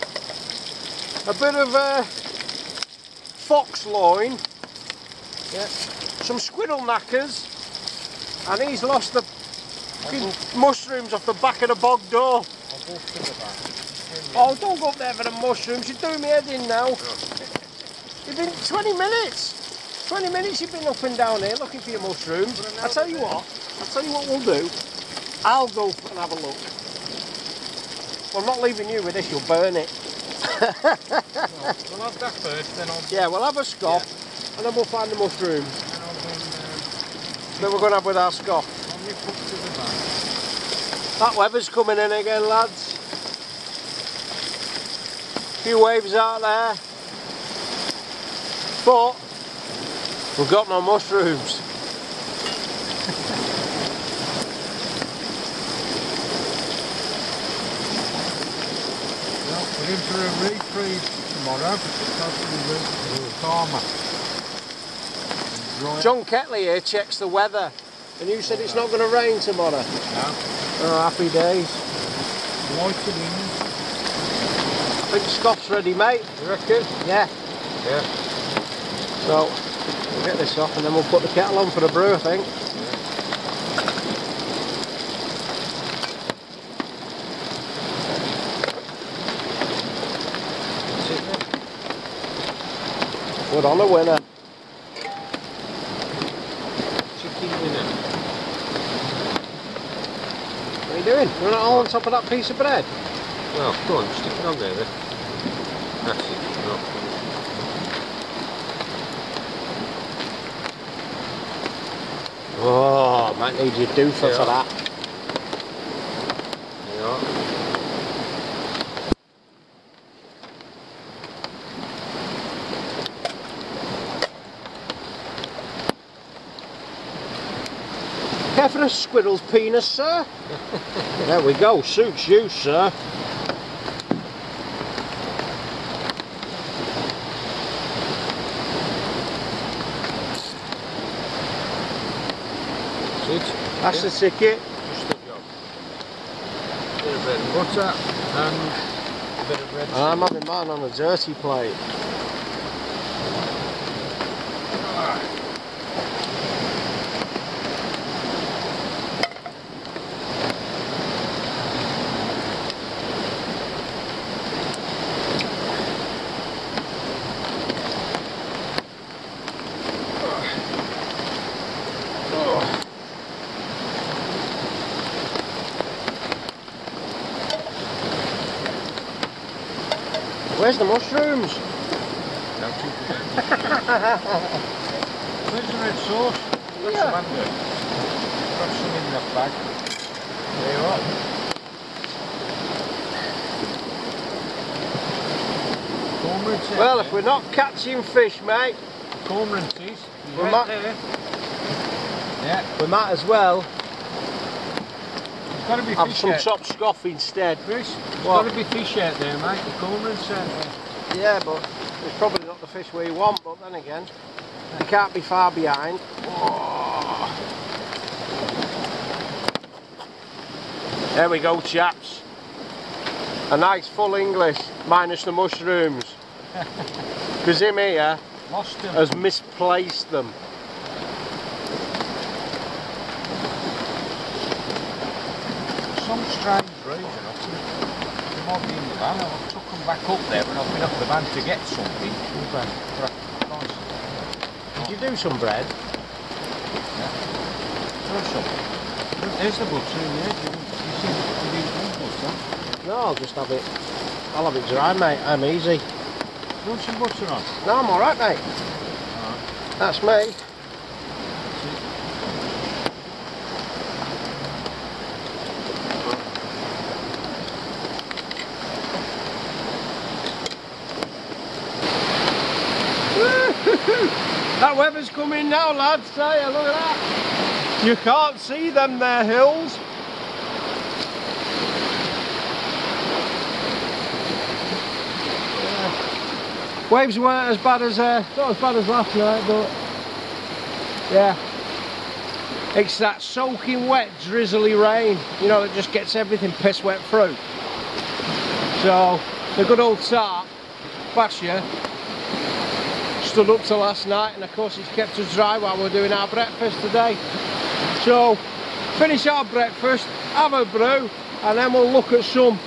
a bit of a fox loin, yeah, some squirrel knackers, and he's lost the mushrooms off the back of the bog door. I'll go to the back. Oh, don't go up there for the mushrooms. You're doing me head in now. You've been 20 minutes. 20 minutes you've been up and down here looking for your mushrooms. I tell you what. I tell you what we'll do. I'll go and have a look. Well, I'm not leaving you with this. You'll burn it. We'll have that first, then I'll, Yeah, we'll have a scoff, and then we'll find the mushrooms. then I'll go and Then we're going to have with our scoff. uh, I'll nip up to the back. That weather's coming in again, lads. Few waves out there. But we've got no mushrooms. Well, we're in for a reprieve tomorrow. Hopefully we'll farmer. John Kettley here checks the weather. And you said it's not going to rain tomorrow. now. Oh, happy days. Light wind. Think Scott's ready, mate. You reckon? Yeah. Yeah. So, we'll get this off and then we'll put the kettle on for the brew, I think. That's it on a winner. Chicken dinner. What are you doing? You want it all on top of that piece of bread? Well, go on, there then. That's it. No. Oh, might need your doofer for that. Yeah. Care for a squirrel's penis, sir? there we go, suits you, sir. That's it. That's the ticket. Just. Bit of bread butter and a bit of red I'm having mine on a dirty plate. Where's the mushrooms? Now keep it. Where's the red sauce? Got Yeah. some under. Got some in that bag. There you are. Cormorants. Well, if we're not catching fish, mate, Cormorants. We might-. Yeah, we might as well there's got to be have fish some top scoff instead. Chris, there's got to be fish out there, mate. The cormorants out there. Yeah, but it's probably not the fish we want, but then again, they can't be far behind. Oh. There we go, chaps. A nice full English, minus the mushrooms. Because him here Lost them. has misplaced them. Some strange reason. I think they might be in the van. I took them back up there when I've been up the van to get something. But I can't Did you do some bread? Throw some. Look, There's the butter in there. Do you, you see you need one butter? No, I'll just have it. I'll have it dry, mate. I'm easy. Do you want some butter on? No, I'm alright, mate. That's me. Weather's coming now, lads. Say, look at that. You can't see them there hills. Waves weren't as bad as uh, not as bad as last night, but yeah. It's that soaking wet, drizzly rain, you know, that just gets everything piss wet through. So the good old tarp, Basher, stood up till last night, and of course it's kept us dry while we're doing our breakfast today. So finish our breakfast, have a brew, and then we'll look at some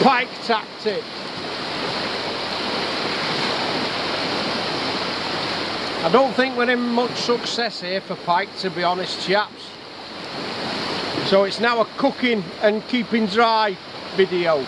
pike tactics. I don't think we're in much success here for pike, to be honest, chaps. So it's now a cooking and keeping dry video.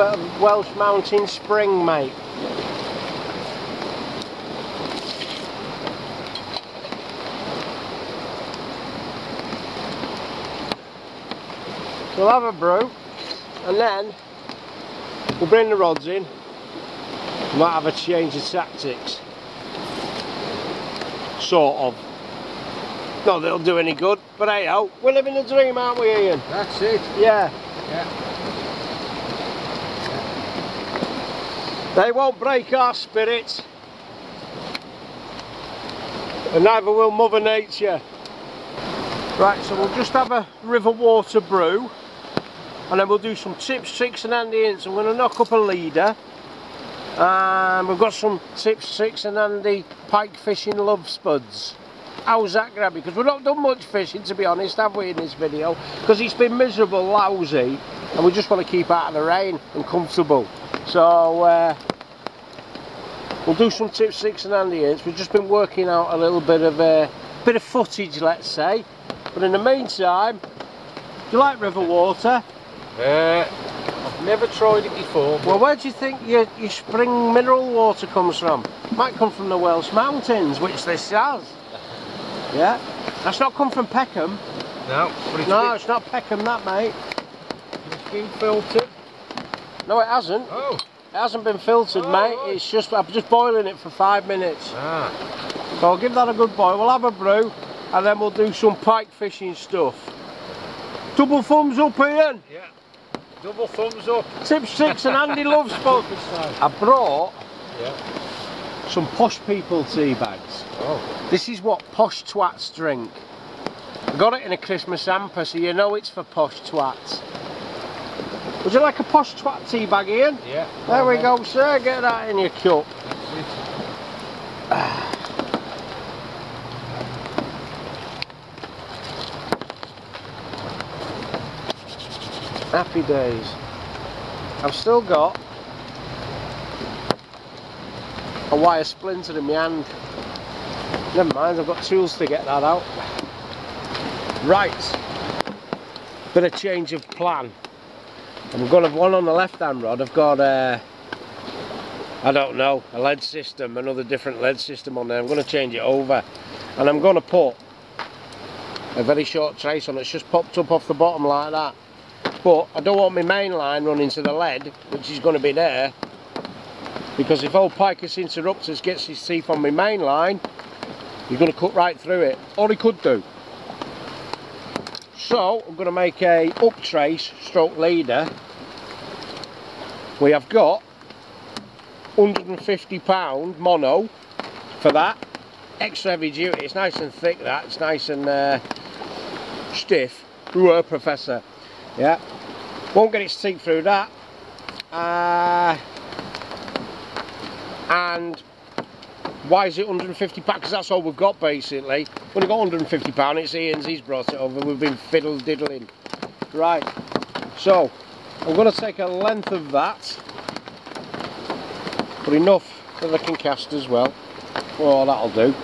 Bit of Welsh Mountain Spring, mate. We'll have a brew and then we'll bring the rods in. Might have a change of tactics. Sort of. Not that it'll do any good, but hey ho, we're living the dream, aren't we, Ian? That's it. Yeah. Yeah. They won't break our spirits. And neither will Mother Nature. Right, so we'll just have a river water brew. And then we'll do some tips, tricks and handy hints. I'm going to knock up a leader. And we've got some tips, tricks and Andy pike fishing love spuds. How's that grabby? Because we've not done much fishing to be honest, have we, in this video? Because it's been miserable, lousy, and we just want to keep out of the rain and comfortable. So uh, we'll do some tips, tricks and handy hints. We've just been working out a little bit of a uh, bit of footage, let's say. But in the meantime, do you like river water? Uh, I've never tried it before. Well, where do you think your, your spring mineral water comes from? Might come from the Welsh Mountains, which this has. Yeah, that's not come from Peckham. no, but it's, No, been, it's not Peckham, that mate. it's been filtered. No, it hasn't. Oh. It hasn't been filtered, Oh, mate. right. It's just I'm just boiling it for five minutes. Ah. So I'll give that a good boil. We'll have a brew, and then we'll do some pike fishing stuff. Double thumbs up, Ian. Yeah. Double thumbs up. Tip tricks, and Andy loves spot. I brought Yeah. some posh people tea bags. Oh. This is what posh twats drink. I got it in a Christmas hamper, so you know it's for posh twats. Would you like a posh twat tea bag, Ian? Yeah. There we go, sir. Get that in your cup. Happy days. I've still got a wire splinter in my hand. Never mind, I've got tools to get that out. Right. Bit of change of plan. I'm got have one on the left hand rod. I've got a, I don't know, a lead system, another different lead system on there. I'm going to change it over. And I'm going to put a very short trace on it. It's just popped up off the bottom like that but I don't want my main line running to the lead which is going to be there because if old Picus Interrupters gets his teeth on my main line he's going to cut right through it or he could do so I'm going to make a up trace stroke leader. We have got 150 pound mono for that. Extra heavy duty it's nice and thick that. It's nice and uh, stiff. Ooh, professor. Yeah. Won't get its teeth through that. Uh, and why is it 150 pounds? Because that's all we've got basically. We've only got 150 pound it's Ian's he's brought it over we've been fiddle diddling right so I'm going to take a length of that but enough that I can cast as well. Well that'll do.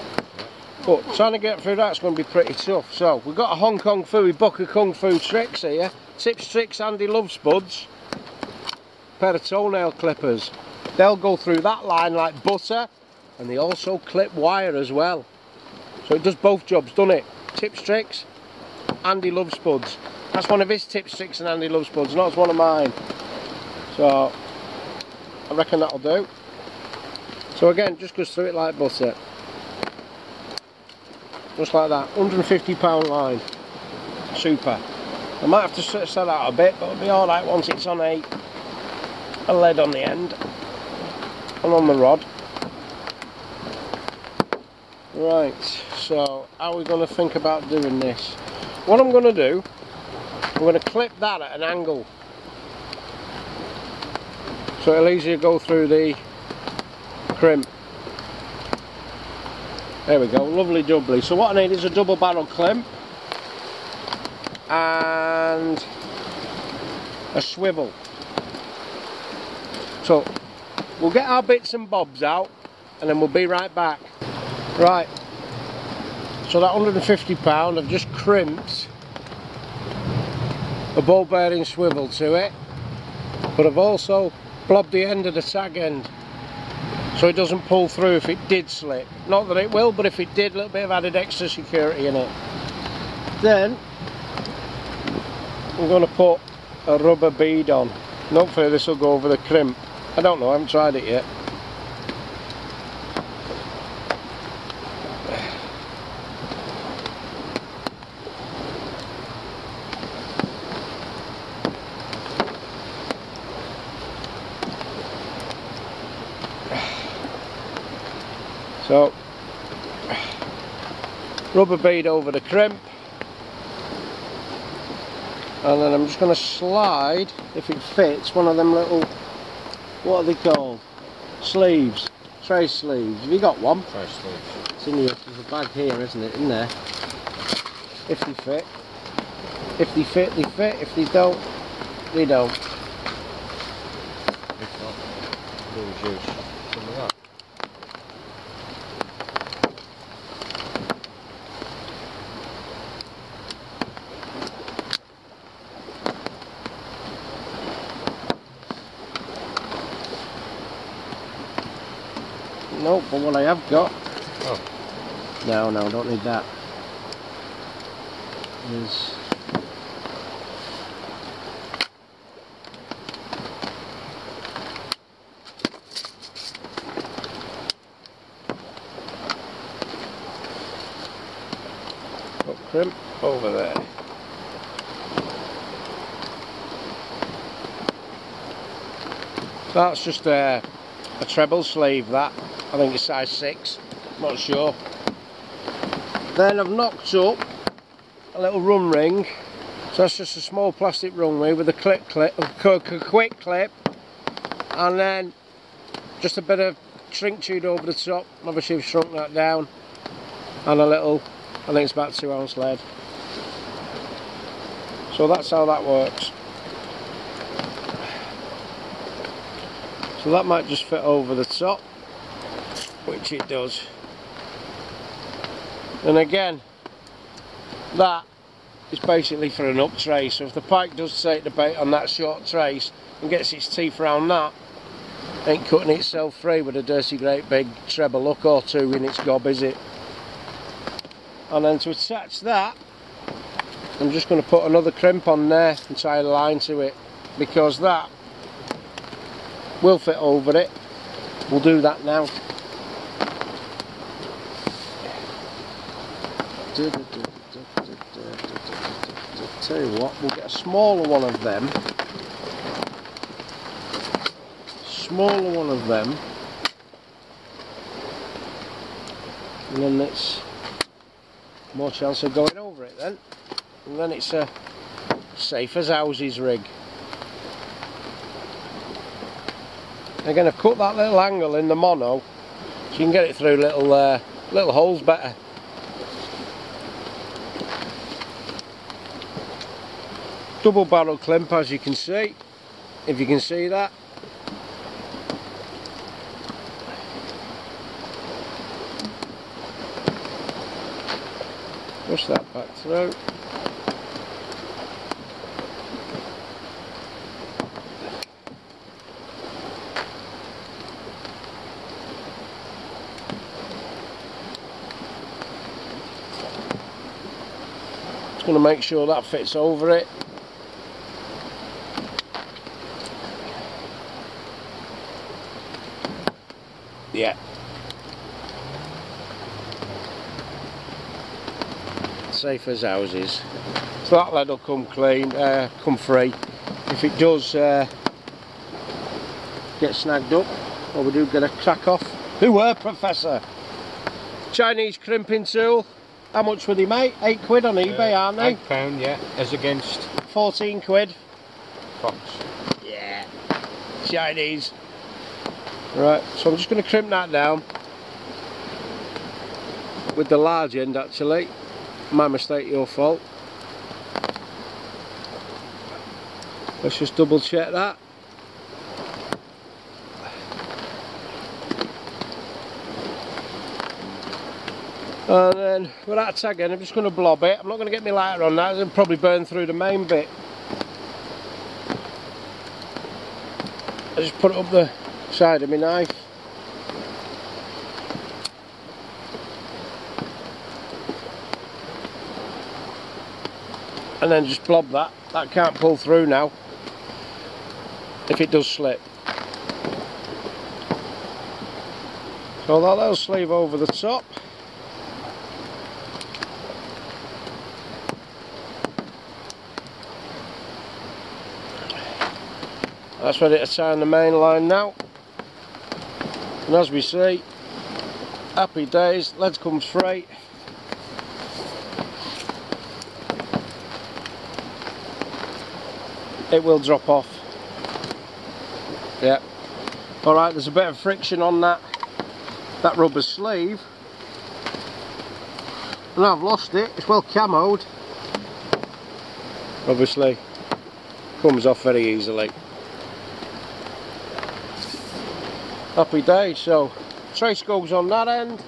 But trying to get through that's going to be pretty tough. So we've got a Hong Kong Phooey book of Kung Fu tricks here. Tips tricks Andy loves buds. Pair of toenail clippers. They'll go through that line like butter and they also clip wire as well. So it does both jobs doesn't it? Tips tricks Andy loves buds that's one of his tips tricks and Andy loves buds not one of mine. So I reckon that'll do. So again just goes through it like butter. Just like that 150 pound line. Super. I might have to that out a bit but it'll be alright once it's on a a lead on the end and on the rod right so how are we going to think about doing this? What I'm going to do I'm going to clip that at an angle. So it'll easier go through the crimp. There we go lovely doubly. So what I need is a double barrel crimp and a swivel. So we'll get our bits and bobs out and then we'll be right back right so that 150 pound I've just crimped a ball bearing swivel to it but I've also blobbed the end of the tag end so it doesn't pull through if it did slip. Not that it will, but if it did, a little bit of added extra security in it. Then I'm going to put a rubber bead on. Hopefully this will go over the crimp. I don't know, I haven't tried it yet. So, rubber bead over the crimp. And then I'm just going to slide if it fits one of them little what are they called? Sleeves. Tray sleeves. Have you got one? Tray sleeves. it's in your there's a bag here isn't it? In there. If they fit. If they fit they fit. If they don't they don't. If not, we'll use some of that. no but what I have got Oh. no no don't need that is Got crimp over there. That's just a, a treble sleeve that. I think it's size 6, not sure. Then I've knocked up a little run ring. So that's just a small plastic runway with a clip clip, a qu- qu- quick clip. And then just a bit of shrink tube over the top. Obviously we've shrunk that down. And a little, I think it's about two ounce lead. So that's how that works. So that might just fit over the top, which it does. And again, that is basically for an up trace. So if the pike does take the bait on that short trace and gets its teeth around that, ain't cutting itself free with a dirty great big treble hook or two in its gob, is it? And then to attach that, I'm just going to put another crimp on there and tie a line to it because that will fit over it. We'll do that now. Tell you what, we'll get a smaller one of them. Smaller one of them. And then it's more chance of going over it then. And then it's a safe as houses rig. Again, going to cut that little angle in the mono so you can get it through little uh, little holes better. Double barrel crimp as you can see, if you can see that. Push that back through. Just going to make sure that fits over it. Yeah. Safe as houses. So that lead will come clean, uh, come free. If it does uh, get snagged up, or we do get a crack off. Who were, Professor? Chinese crimping tool. How much were they, mate? Eight quid on eBay, Uh, aren't they? Eight pound, yeah, as against 14 quid. Fox. Yeah. Chinese. Right, so I'm just going to crimp that down with the large end actually. My mistake, your fault. Let's just double check that. And then with that tag end, I'm just going to blob it. I'm not going to get my lighter on that, it'll probably burn through the main bit. I just put it up the side of my knife. And then just blob that. That can't pull through now. If it does slip. So that little sleeve over the top. That's ready to tie on the main line now. And as we see, happy days, lead comes free. It will drop off. Yeah. Alright, there's a bit of friction on that that rubber sleeve. And I've lost it, it's well camoed. Obviously, comes off very easily. Happy day. So trace goes on that end.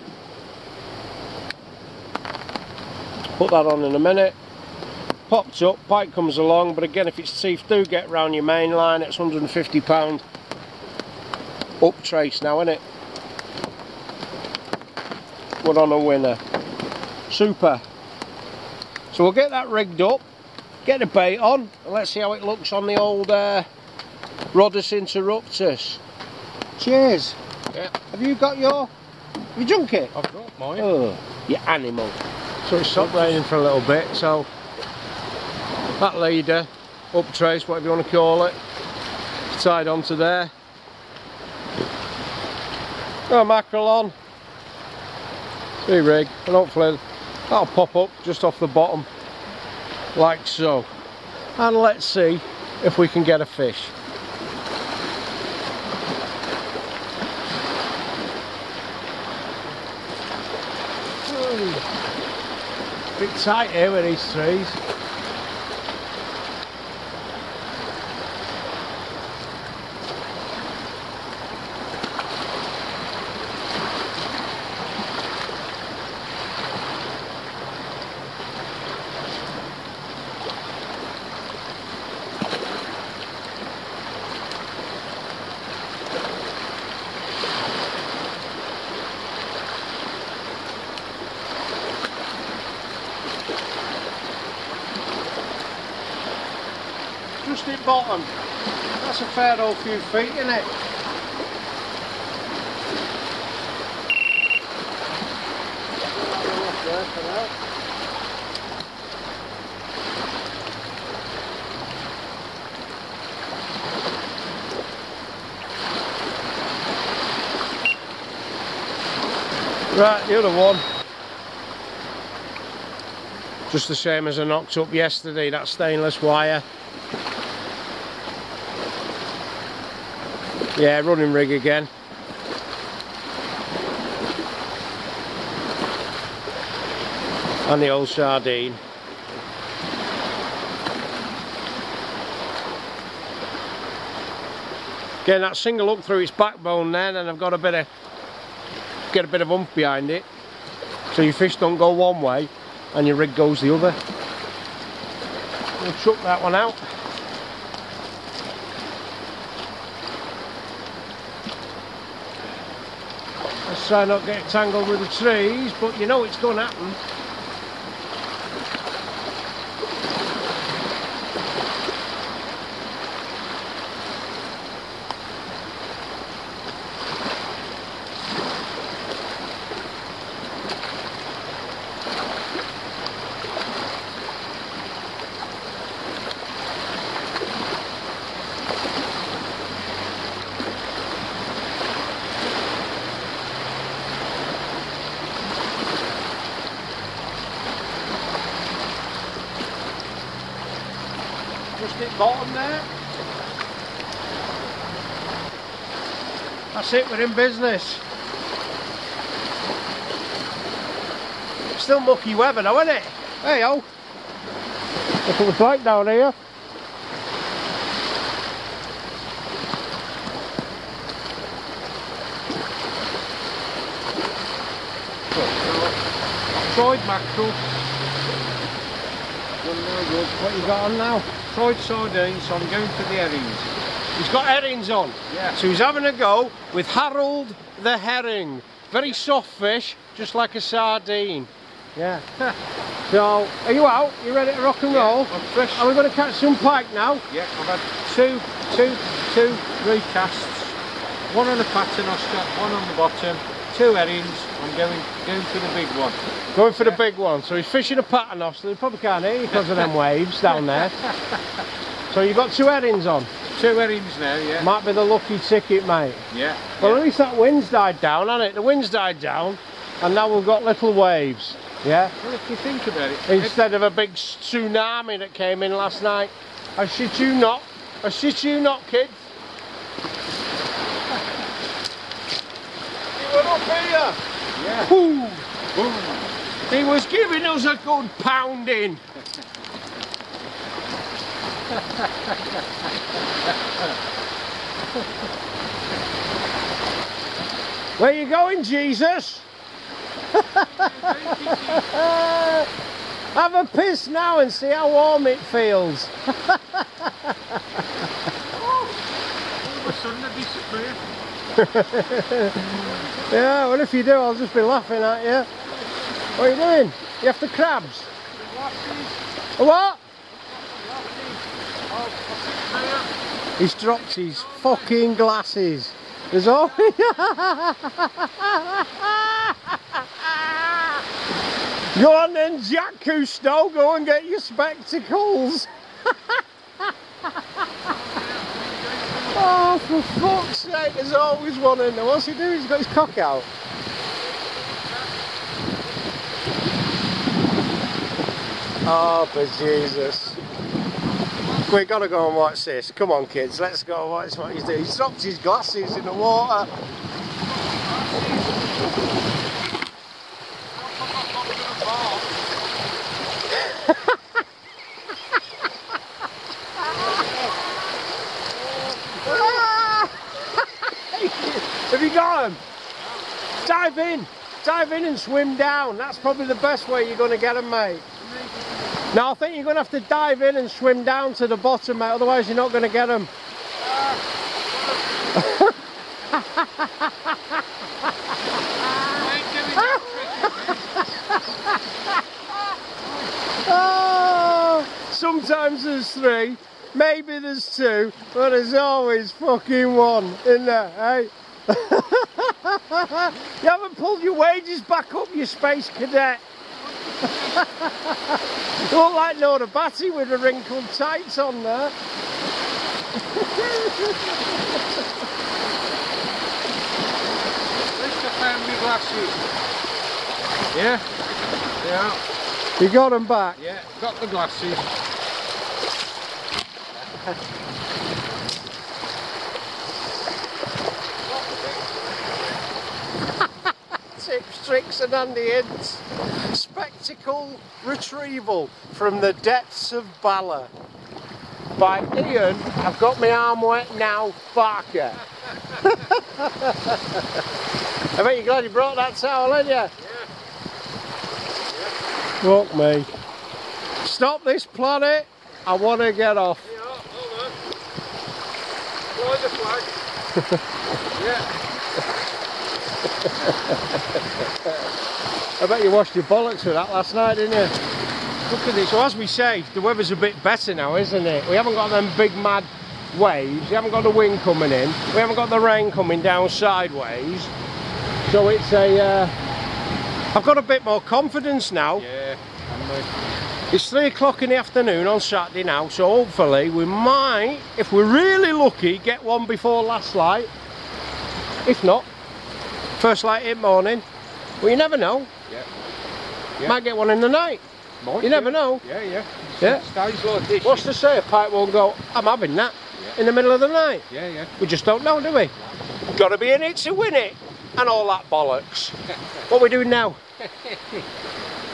Put that on in a minute. Popped up pipe comes along but again if its teeth do get round your main line. It's 150 pound up trace now isn't it we're on a winner. Super. So we'll get that rigged up get the bait on and let's see how it looks on the old uh, Rhodus Interruptus Cheers. Yeah. Have you got your, have you drunk it? I've got mine. Oh, you animal. So it stopped raining for a little bit, so that leader, up trace, whatever you want to call it, tied onto there. Got a mackerel on. See rig, and hopefully that'll pop up just off the bottom, like so. And let's see if we can get a fish. Bit tight here with these trees. just at bottom. That's a fair old few feet, it? Right, the other one. Just the same as I knocked up yesterday, that stainless wire. Yeah, running rig again. And the old sardine. Getting that single up through its backbone then, and I've got a bit of get a bit of oomph behind it, so your fish don't go one way and your rig goes the other. We'll chuck that one out. Try not get tangled with the trees, but you know it's going to happen. Just hit bottom there. That's it, we're in business. Still mucky weather though, isn't it? Hey oh. Look what it's like down here. Fried mackerel. What you got on now? fried sardines, so I'm going for the herrings. He's got herrings on. Yeah. So he's having a go with Harold the herring. Very soft fish, just like a sardine. Yeah. so, are you out? You ready to rock and roll? I'm fresh. Are we going to catch some pike now? Yeah, I've had two, two, two recasts. One on the pattern paternoster, one on the bottom, two herrings. I'm going, going for the big one. Going for the big one. So he's fishing a paternoster. He probably can't eat because of them waves down there. So you've got two herrings on. Two herrings now, yeah. Might be the lucky ticket, mate. yeah. Well, yeah. at least that wind's died down, hasn't it? The wind's died down, and now we've got little waves. Yeah. Well, if you think about it, Instead of a big tsunami that came in last night. I shit you not. I shit you not, kids. He went up here. yeah. Woo. Boom. He was giving us a good pounding. Where you going, Jesus? Have a piss now and see how warm it feels. All of a sudden they disappear. Yeah, well if you do, I'll just be laughing at you. What are you doing? You after crabs? What? He's dropped his fucking glasses. There's all. Go on then, Jack Cousteau, go and get your spectacles. oh, for fuck's sake, there's always one in there. What's he doing? He's got his cock out. Oh, for Jesus. We have gotta go and watch this. Come on, kids, let's go and watch what he's doing. He's dropped his glasses in the water. Have you got him? Dive in. Dive in and swim down. That's probably the best way you're going to get them, mate. No, I think you're going to have to dive in and swim down to the bottom, mate. Otherwise, you're not going to get them. Oh, sometimes there's three, maybe there's two, but there's always fucking one in there, eh? you haven't pulled your wages back up, you space cadet. You look like Nora Batty with the wrinkled tights on there. At least I found my glasses. Yeah. Yeah. You got them back. Yeah. Got the glasses. Tips, tricks and handy hints. Retrieval from the depths of Bala. By Ian, I've got my arm wet now, Barker. I bet you're glad you brought that towel, aren't you? Fuck me. Stop this planet. I want to get off. Yeah, hold on. Fly the flag. yeah. I bet you washed your bollocks with that last night, didn't you? Look at this. So as we say, the weather's a bit better now, isn't it? We haven't got them big mad waves. We haven't got the wind coming in. We haven't got the rain coming down sideways. So it's a. Uh, I've got a bit more confidence now. Yeah. Uh, It's three o'clock in the afternoon on Saturday now, so hopefully we might, if we're really lucky, get one before last light. If not, first light in the morning. Well, you never know. Yeah. Might get one in the night. Might You never know. Yeah, yeah. Yeah. Stays like this. What's to say a pipe won't go, I'm having that Yeah. in the middle of the night? Yeah, yeah. We just don't know, do we? Got to be in it to win it. And all that bollocks. what are we doing now?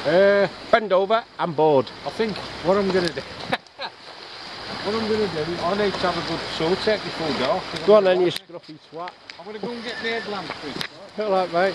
Uh, Bend over and board. I think what I'm gonna do. what I'm gonna do, I need to have a good sort out before dark. I'm Go on then, you scruffy twat. I'm gonna go and get the headlamp fixed. All right, mate.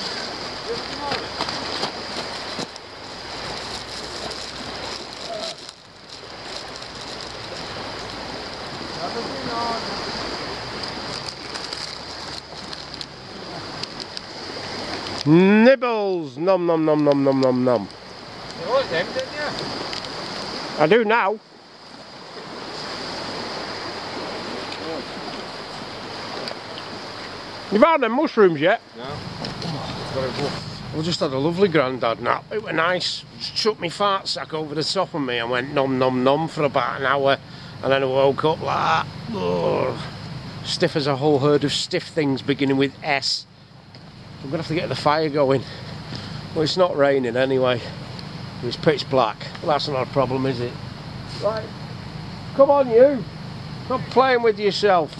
Nibbles! Nom nom nom nom nom nom nom. You like them, didn't you? I do now. You've had them mushrooms yet? No. Got to go. I just had a lovely grandad nap. It was nice. Just chucked me fart sack over the top of me and went nom nom nom for about an hour. And then I woke up like. Ugh. Stiff as a whole herd of stiff things beginning with S. I'm going to have to get the fire going. Well, it's not raining anyway. It's pitch black. Well, that's not a problem, is it? Right. Come on, you. Stop playing with yourself.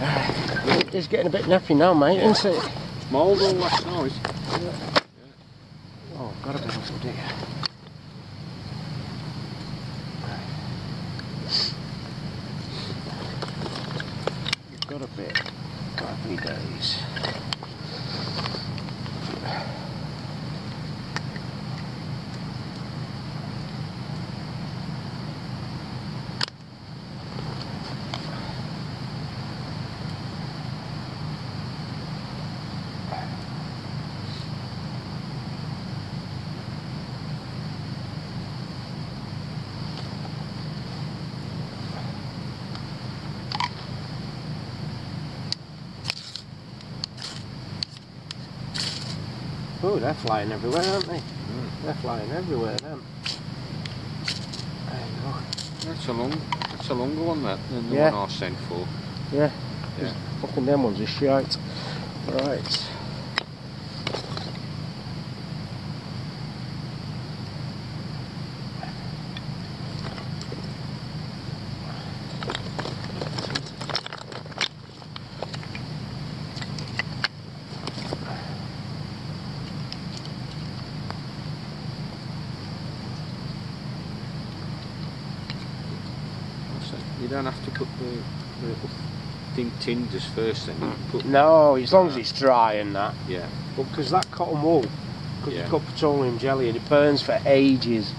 It is getting a bit nappy now, mate, isn't it? Mould all last night. Oh, I've got a bit of dear. You've got a bit. Happy days. Oh, they're flying everywhere, aren't they? They're flying everywhere, them. There you go. That's a long, that's a longer one that than the Yeah. one I sent for. Yeah. Yeah. Fucking them ones are shite. Right. What's that? You don't have to put the, the thing tinders first put No, as long as it's dry and that. yeah. But because that cotton wool, because Yeah. it's got petroleum jelly and it burns for ages.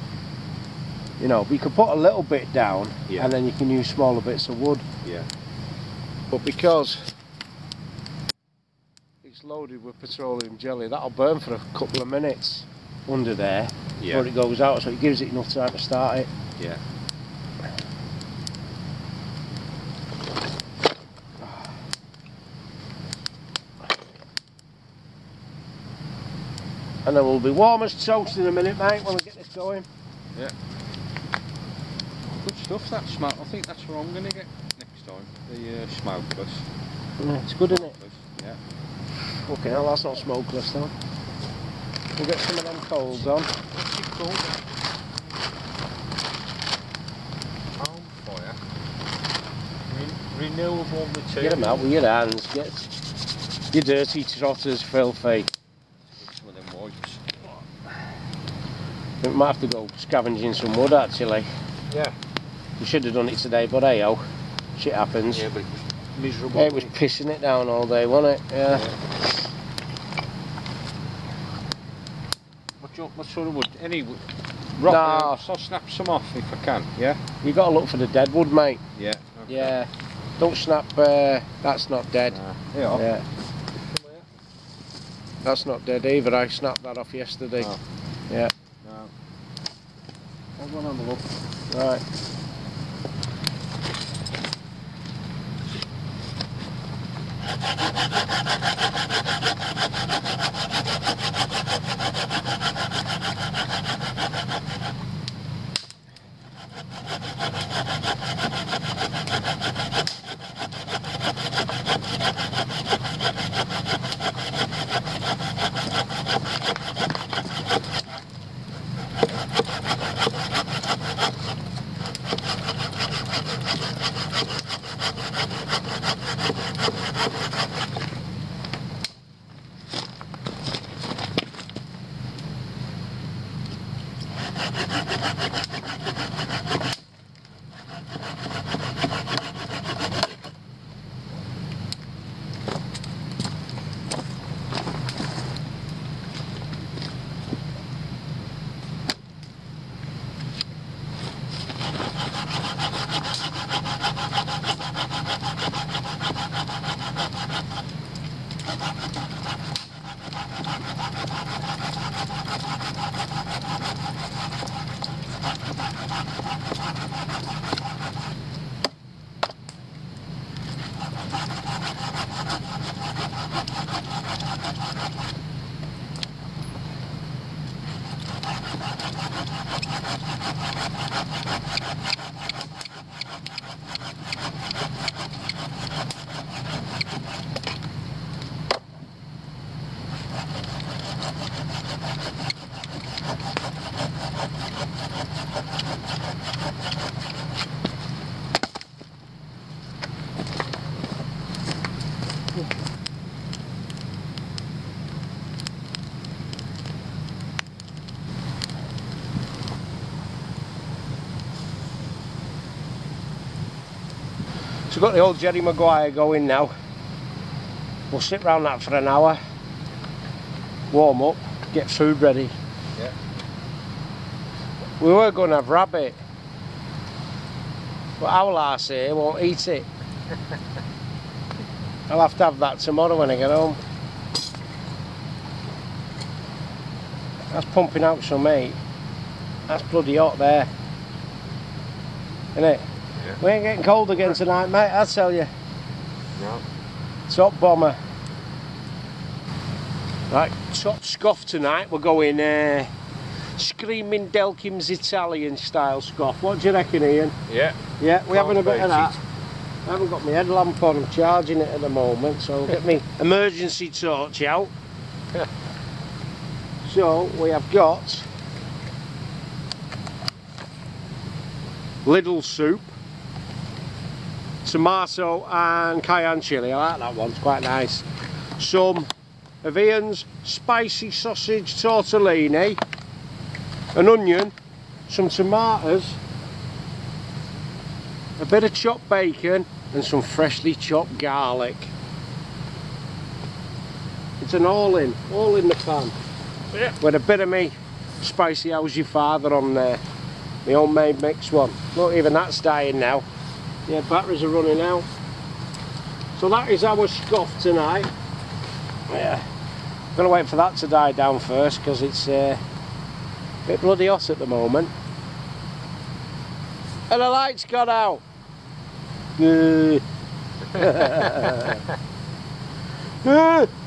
You know, but you can put a little bit down Yeah. and then you can use smaller bits of wood. Yeah. But because it's loaded with petroleum jelly, that'll burn for a couple of minutes under there Yeah. before it goes out, so it gives it enough time to start it. Yeah. And then we'll be warm as toast in a minute, mate, when we get this going. Yeah. Good stuff. That smoke. I think that's what I'm gonna get next time. The uh, smokeless. Yeah, it's good, isn't it? Yeah. Okay, hell, that's not smokeless though. We'll get some of them coals on. What's it called? Home fire. Re- renewable material. Get them out with your hands. Get your dirty trotters, filthy. Some of them wipes. We might have to go scavenging some wood actually. Yeah. We should have done it today, but hey oh, shit happens. Yeah, but it was miserable. It was pissing it down all day, wasn't it? Yeah. What, you- what sort of wood? Any wood? Rock, No. uh, so I'll snap some off if I can. Yeah. You got to look for the dead wood, mate. Yeah. okay. Yeah. Don't snap. Uh, that's not dead. Nah. Yeah. Yeah. That's not dead either. I snapped that off yesterday. Oh. Hold one on the look. Right. Thank So we've got the old Jerry Maguire going now. We'll sit round that for an hour, warm up, get food ready. Yeah. We were going to have rabbit, but our lass here won't eat it. I'll have to have that tomorrow when I get home. That's pumping out some meat. That's bloody hot there. Isn't it? Yeah. We ain't getting cold again tonight, mate, I tell you. No. Top bomber. Right, top scoff tonight. We're going uh, screaming Delkim's Italian style scoff. What do you reckon, Ian? Yeah. Yeah, we having a bit of that. I haven't got my headlamp on, I'm charging it at the moment, so I'll get my emergency torch out. so we have got Lidl soup, tomato and cayenne chilli. I like that one, it's quite nice. Some of Ian's spicy sausage tortellini, an onion, some tomatoes, a bit of chopped bacon and some freshly chopped garlic. It's an all in, all in the pan. Yeah. With a bit of me spicy how's your father on there. The homemade mix one. Look, even that's dying now. Yeah, batteries are running out. So that is our scoff tonight. Yeah. Gonna wait for that to die down first because it's uh, a bit bloody hot at the moment. And the lights got out. Uh.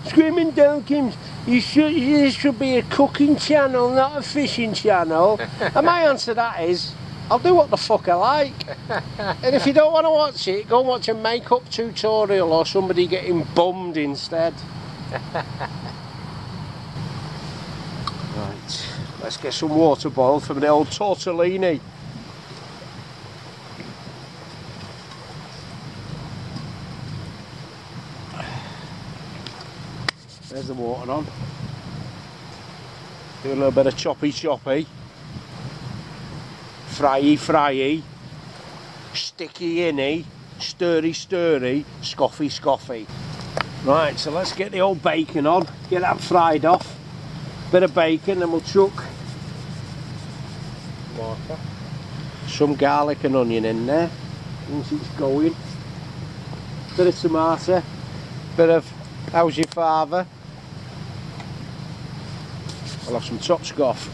Screaming Delkims, you should, this should be a cooking channel, not a fishing channel. and my answer to that is, I'll do what the fuck I like. and if you don't want to watch it, go and watch a makeup tutorial or somebody getting bummed instead. right, let's get some water boiled from the old tortellini. There's the water on. Do a little bit of choppy choppy. Fryy fryy. Sticky inny. Eh? Stirry stirry. Scoffy scoffy. Right, so let's get the old bacon on. Get that fried off. Bit of bacon and we'll chuck Tomato. some garlic and onion in there. Once it's going. Bit of tomato. Bit of how's your father? I'll have some top scoff.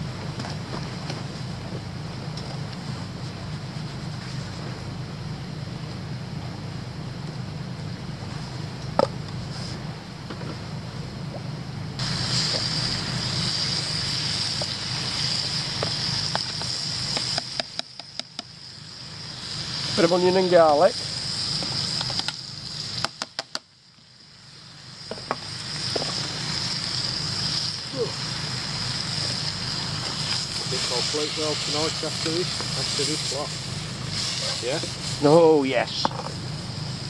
Of onion and garlic. Plate well tonight after this. After this lot. Yeah. Oh yes.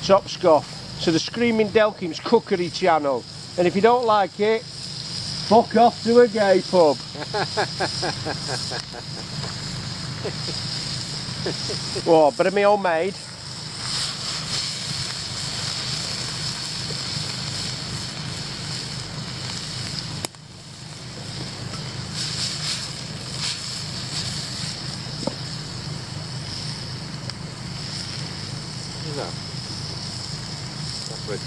Top scoff. So the Screaming Delkims Cookery channel. And if you don't like it, fuck off to a gay pub. oh, bit of me. No. That's.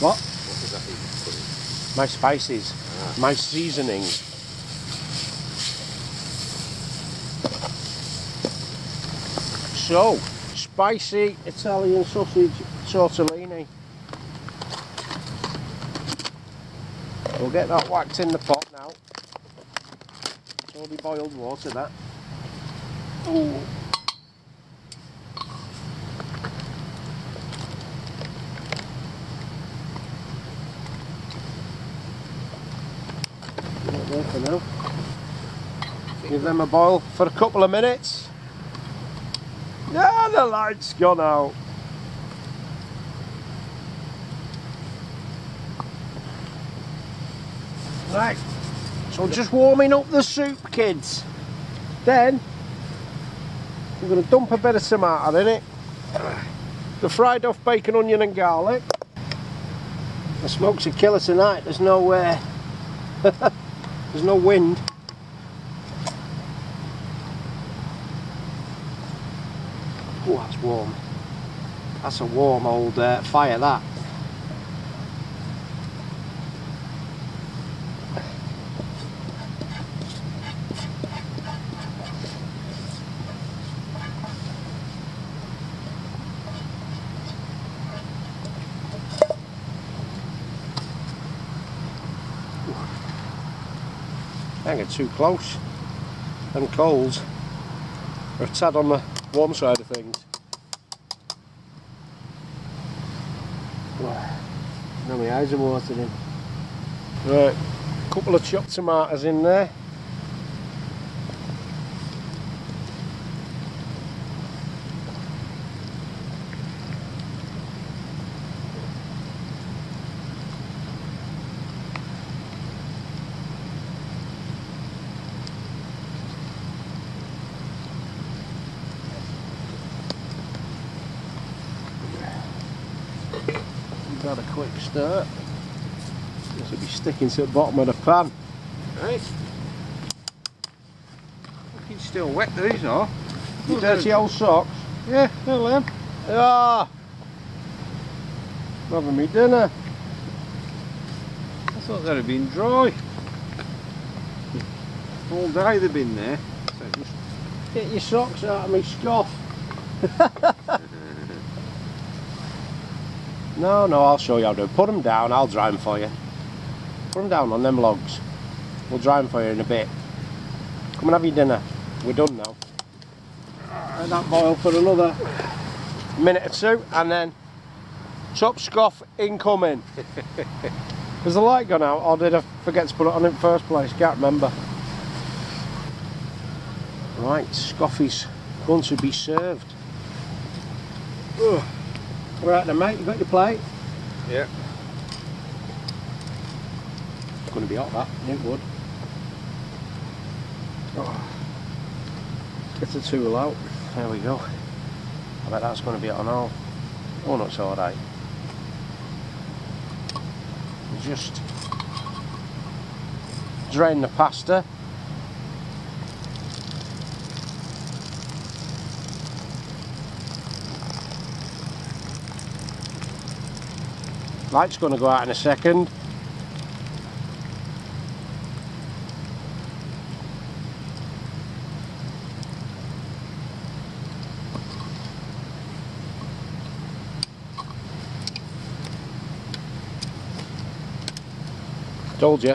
What? What does that? My spices, Ah. my seasoning. So, spicy Italian sausage tortellini. We'll get that whacked in the pot now. It's already boiled water, that. Ooh. Give them a boil for a couple of minutes. Yeah, the light's gone out. Right, so just warming up the soup, kids. Then, we're going to dump a bit of tomato in it. the fried off bacon, onion and garlic. The smoke's a killer tonight. There's no uh, there's no wind. Oh, that's warm. That's a warm old uh, fire, that. Don't get too close. And coals are a tad on the warm side of things. Now my eyes are watering. Right, a couple of chopped tomatoes in there. Got stir. This will be sticking to the bottom of the pan. Right. Looking still wet these are. You dirty old socks. Yeah, they'll them. Ah! Having me dinner. I thought they'd have been dry. All day they've been there. So it must- Get your socks out of me scoff. no, no, I'll show you how to. Put them down, I'll dry them for you. Put them down on them logs. We'll dry them for you in a bit. Come and have your dinner. We're done now. Let that boil for another minute or two and then top scoff incoming. Has the light gone out or did I forget to put it on in the first place? Can't remember. Right, Scoffy's going to be served. Ugh. Right then mate, you got your plate? Yeah. It's going to be hot that, it would. Oh. Get the tool out. There we go. I bet that's going to be on all. Oh no, it's alright. Just drain the pasta. Light's going to go out in a second. Told you.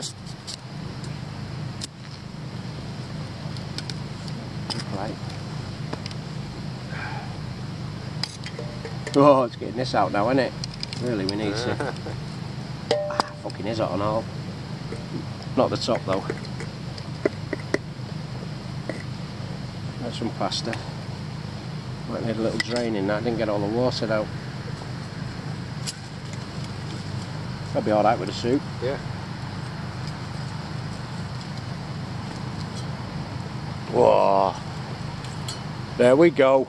Oh, it's getting this out now, isn't it? Really, we need to. ah, fucking is hot and all. Not the top though. That's some pasta. Might need a little drain in that. Didn't get all the water out. That'll be alright with the soup. Yeah. Whoa. There we go.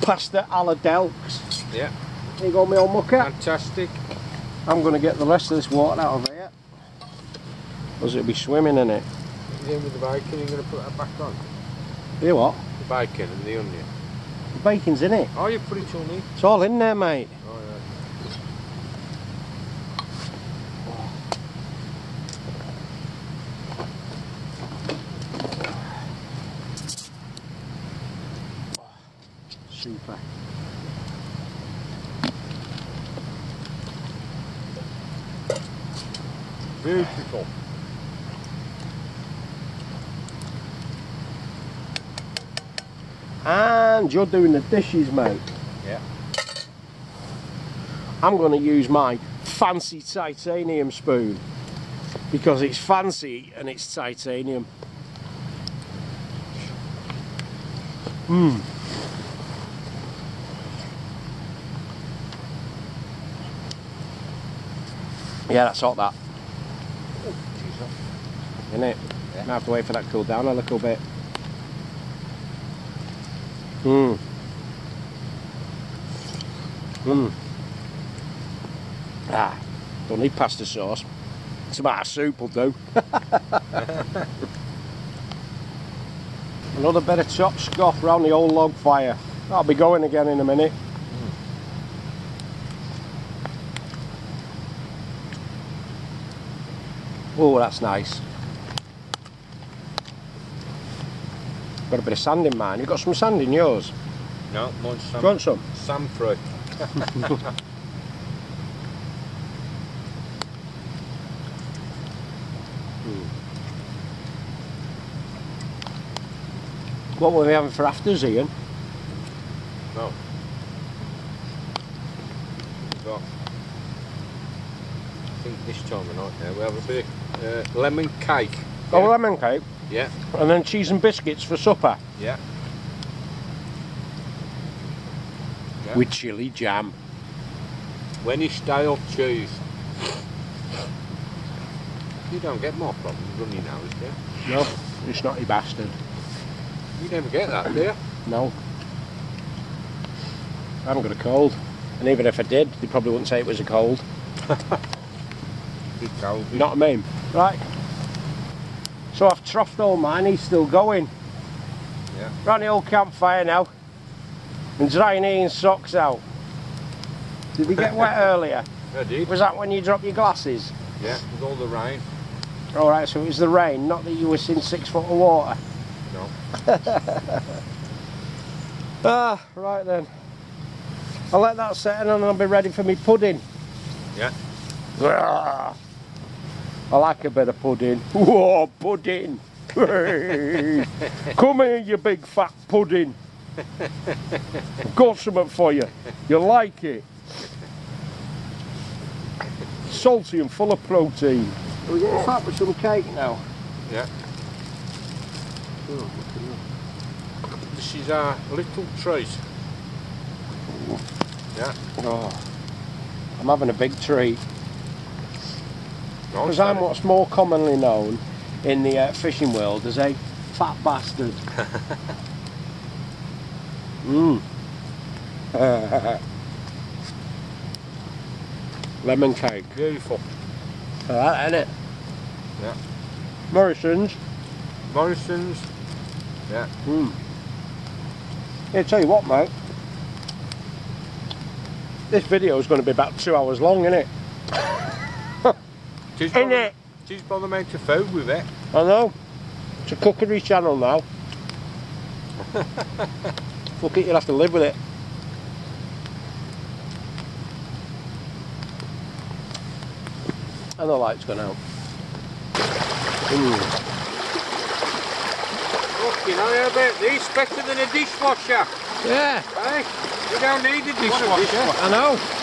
Pasta alla Delks. Yeah. There you go, my old mucker. Fantastic. I'm going to get the rest of this water out of here. Because it'll be swimming in it. In with the bacon, you're going to put that back on. You what? The bacon and the onion. The bacon's in it. Oh, you put it on it. It's all in there, mate. Oh, yeah. Super. Beautiful. And you're doing the dishes, mate. Yeah. I'm going to use my fancy titanium spoon because it's fancy and it's titanium. Mmm. Yeah, that's hot that, isn't it? Yeah. I have to wait for that to cool down a little bit. Hmm. Mm. Ah, don't need pasta sauce. Tomato soup will do. Another bit of chop scoff round the old log fire. That'll be going again in a minute. Oh, that's nice. Got a bit of sand in mine. You got some sand in yours? No, mine's sand. Want some? Sam free. What were we having for afters, Ian? No. I think this time of night now, we have a bit of uh, lemon cake. Oh, Yeah. lemon cake. Yeah, And then cheese and biscuits for supper. yeah. Yeah. With chili jam. Wenny style cheese. You don't get more problems running now, do you? No, it's not, you snotty bastard. You never get that, do you? No. I haven't got a cold. And even if I did, they probably wouldn't say it was a cold. Big cold. Not me. Right. So I've troughed all mine, he's still going. Yeah. Round the old campfire now. And drying Ian's socks out. Did they get wet earlier? I did. Was that when you dropped your glasses? Yeah, with all the rain. Alright, so it was the rain, not that you were in six foot of water. No. Ah, right then. I'll let that set in and I'll be ready for me pudding. Yeah. Ah, I like a bit of pudding. Whoa, pudding! Come here, you big fat pudding. I've got something for you. You like it? Salty and full of protein. Are we getting fat with some cake now? Yeah. This is our little treat. Oh. Yeah. Oh, I'm having a big treat. Because I'm what's more commonly known in the uh, fishing world as a fat bastard. Mmm. Lemon cake. Beautiful. That, ain't it? Yeah. Morrison's. Morrison's. Yeah. Mmm. Yeah, tell you what, mate. This video is going to be about two hours long, isn't it? Ain't by it? Tis by the food with it. I know. It's a cookery channel now. Fuck it, you'll have to live with it. And the light's gone out. Mm. Look, you know how about this? Better than a dishwasher. Yeah, Hey, you don't need a dishwasher. I know.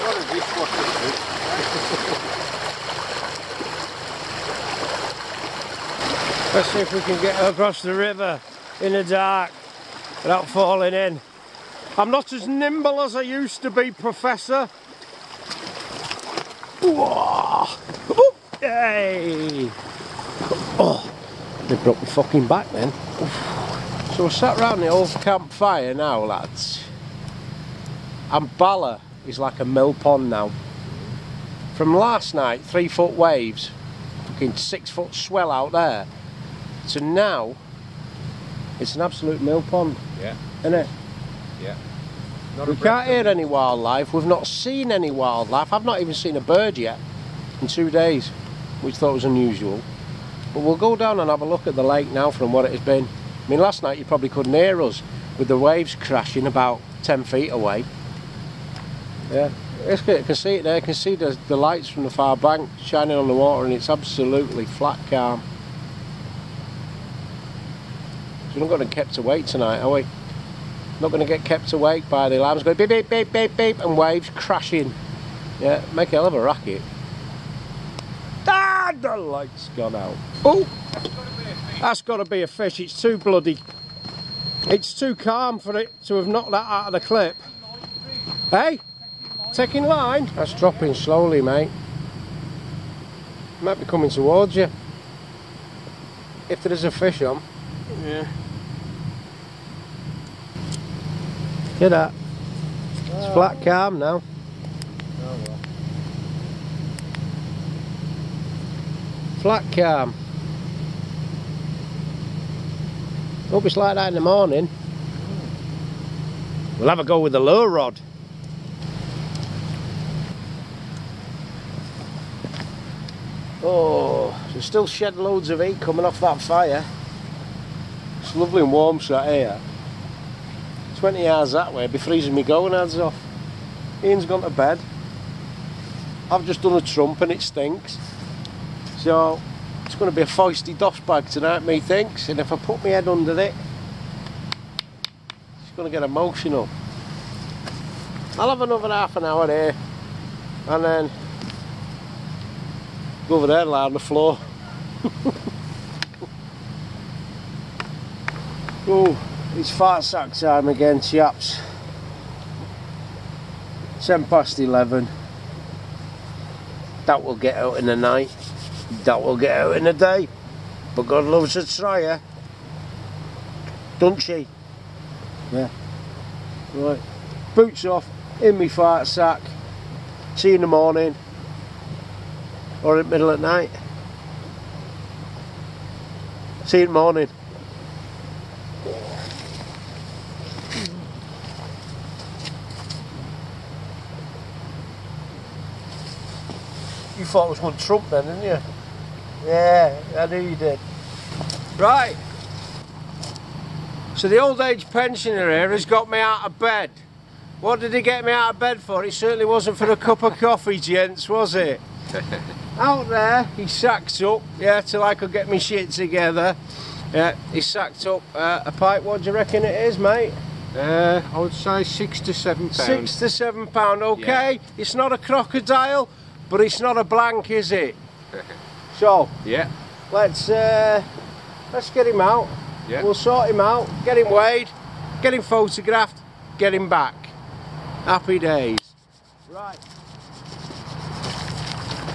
Dishwasher. Let's see if we can get across the river in the dark without falling in. I'm not as nimble as I used to be, Professor. Whoa. Ooh, Hey! Oh, they broke my fucking back then. So we're sat round the old campfire now, lads. And Bala is like a mill pond now. From last night, three foot waves, fucking six foot swell out there. So now, it's an absolute mill pond, Yeah. isn't it? Not We can't hear any wildlife. We've not seen any wildlife. I've not even seen a bird yet in two days, which I thought was unusual. But we'll go down and have a look at the lake now from what it has been. I mean, last night you probably couldn't hear us with the waves crashing about 10 feet away. Yeah, it's good. You can see it there. You can see the, the lights from the far bank shining on the water, and it's absolutely flat calm. So we're not going to get kept awake tonight, are we? Not going to get kept awake by the alarms going beep, beep, beep, beep, beep, and waves crashing. Yeah, make a hell of a racket. Ah, the light's gone out. Oh, that's got to be a fish. It's too bloody. It's too calm for it to have knocked that out of the clip. Hey, taking line. That's dropping slowly, mate. Might be coming towards you. If there is a fish on. Yeah. Get that. It's ah. flat calm now. Oh well. Flat calm. Hope it's like that in the morning. We'll have a go with the low rod. Oh, there's still shed loads of heat coming off that fire. It's lovely and warm sat here. 20 hours that way, be freezing me going hands off. Ian's gone to bed. I've just done a trump and it stinks. So it's going to be a feisty doss bag tonight, methinks. And if I put my head under it, it's going to get emotional. I'll have another half an hour here and then go over there and lie on the floor. oh, it's fart sack time again, chaps. 10 past 11. That will get out in the night. That will get out in the day. But God loves a tryer. Don't she? Yeah. Right. Boots off, in me fart sack. See you in the morning. Or in the middle of the night. See you in the morning. You thought it was one Trump then, didn't you? Yeah, I knew you did. Right. So the old age pensioner here has got me out of bed. What did he get me out of bed for? It certainly wasn't for a cup of coffee, gents, was it? out there, he sacked up, yeah, till I could get my shit together. Yeah, he sacked up uh, a pipe. What do you reckon it is, mate? Uh, I would say six to seven pounds. Six to seven pound, okay? It's not a crocodile, but it's not a blank, is it? so, Yeah. let's uh, let's get him out. Yeah. We'll sort him out, get him weighed, get him photographed, get him back. Happy days. Right.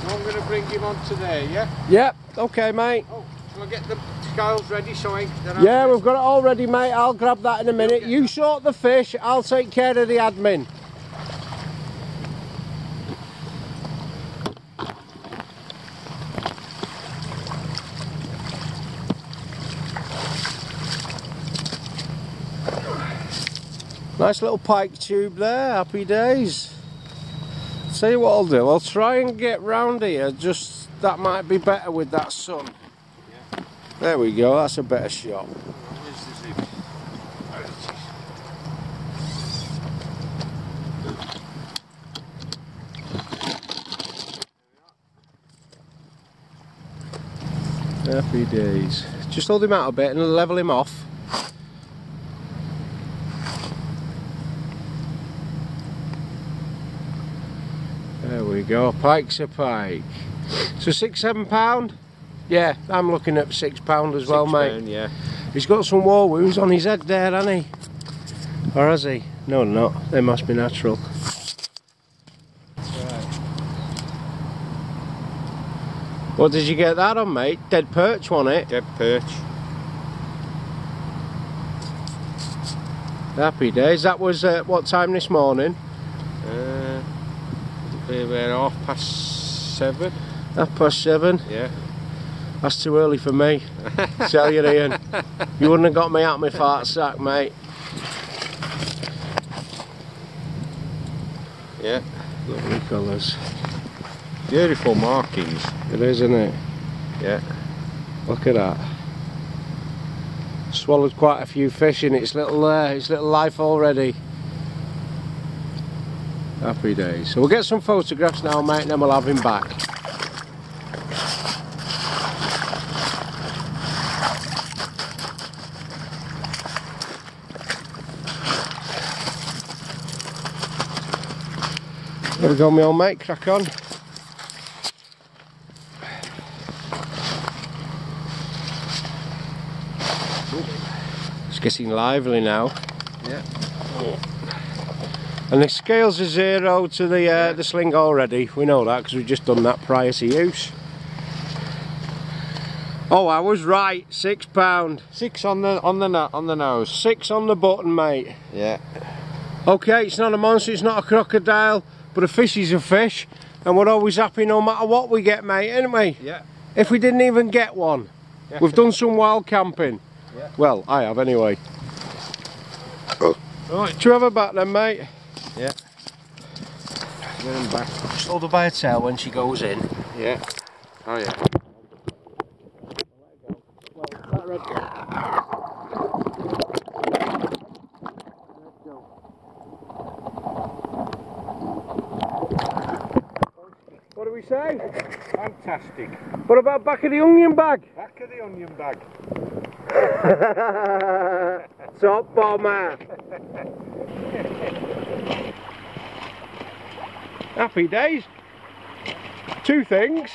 I'm going to bring him on today, yeah? Yep, okay, mate. Oh, shall I get the scales ready so I... then Yeah, we've got it all ready, mate. I'll grab that in a minute. You sort the fish, I'll take care of the admin. Nice little pike tube there, happy days. You what I'll do, I'll try and get round here, just that might be better with that sun. There we go, that's a better shot. Happy days. Just hold him out a bit and level him off. There we go, pike's a pike. So six, seven pound? Yeah, I'm looking at six pound as well, Six mate. pound, yeah. He's got some war wounds on his head there, hasn't he? Or has he? No, not. They must be natural. What did you get that on, mate? Dead perch on it. Dead perch. Happy days. That was uh, what time this morning? We were half past seven. Half past seven. Yeah. That's too early for me. Tell you, Ian. You wouldn't have got me out of my fart sack, mate. Yeah. Lovely colours. Beautiful markings. It is, isn't it? Yeah. Look at that. Swallowed quite a few fish in its little uh, its little life already. Happy days. So we'll get some photographs now, mate, and then we'll have him back. There we go, my old mate, crack on. It's getting lively now. Yeah. And the scales are zero to the uh, the sling already. We know that because we've just done that prior to use. Oh, I was right. Six pound. Six on the on the no- on the nose. Six on the button, mate. Yeah. Okay, it's not a monster, it's not a crocodile, but a fish is a fish, and we're always happy no matter what we get, mate, ain't we? Yeah. If we didn't even get one, yeah. we've done some wild camping. Yeah. Well, I have anyway. Right. Do you have a back then, mate? Yeah. Get him back. Just hold her by her tail when she goes in. Yeah. Oh yeah. What do we say? Fantastic. What about back of the onion bag? Back of the onion bag. Top bomber. Happy days. Two things.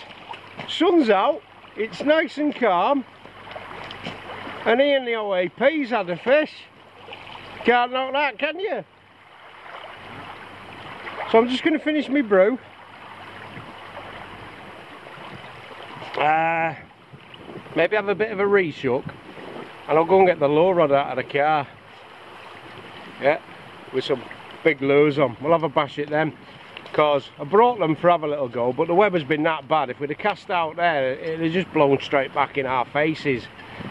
Sun's out. It's nice and calm. And he and the OAP's had a fish. Can't knock that, can you? So I'm just going to finish my brew. Uh, maybe have a bit of a reshook and I'll go and get the low rod out of the car. Yeah, with some big lures on. We'll have a bash at them because I brought them for have a little go, but the weather's been that bad. If we'd have cast out there, it'd have just blown straight back in our faces.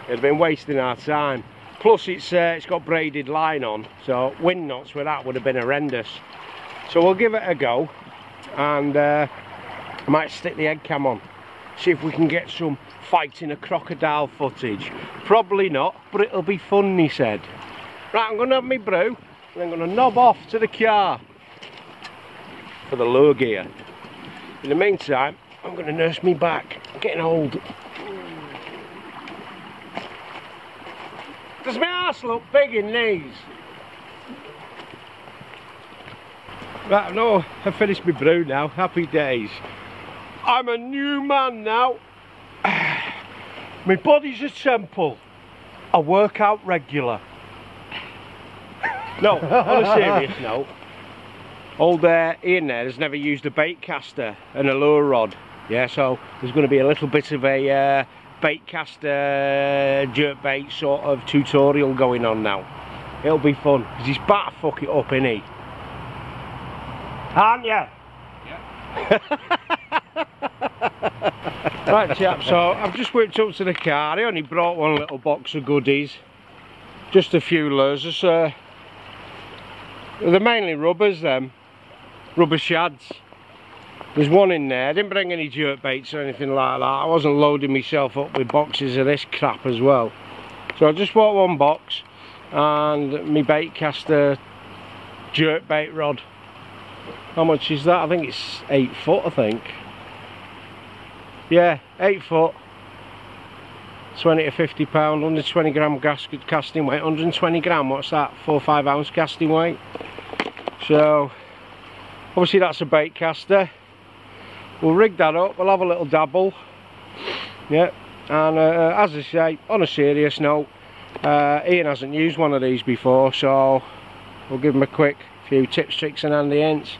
It'd have been wasting our time. Plus, it's uh, it's got braided line on, so wind knots with that would have been horrendous. So we'll give it a go, and uh, I might stick the head cam on see if we can get some fighting a crocodile footage. Probably not, but it'll be fun, he said. Right, I'm going to have my brew, and I'm going to knob off to the car for the low gear. In the meantime, I'm going to nurse me back. I'm getting old. Does my ass look big in these? Right, no, I've finished my brew now. Happy days. I'm a new man now. My body's a temple. I work out regular. No, on a serious note, old uh, Ian there has never used a bait caster and a lure rod. Yeah, so there's going to be a little bit of a uh, bait caster, jerk bait sort of tutorial going on now. It'll be fun because he's about to fuck it up, isn't he? Aren't you? right chap, so I've just whipped up to the car, he only brought one little box of goodies. Just a few lures, uh, they're mainly rubbers them, rubber shads. There's one in there, I didn't bring any jerk baits or anything like that, I wasn't loading myself up with boxes of this crap as well. So I just bought one box and my bait caster jerk bait rod. How much is that? I think it's eight foot I think. Yeah, eight foot. 20 to 50 pound, 120 gram gasket casting weight, 120 gram, what's that? 4 5 ounce casting weight. So, obviously that's a bait caster. We'll rig that up, we'll have a little dabble. Yeah, and uh, as I say, on a serious note, uh, Ian hasn't used one of these before, so we'll give him a quick few tips, tricks and handy hints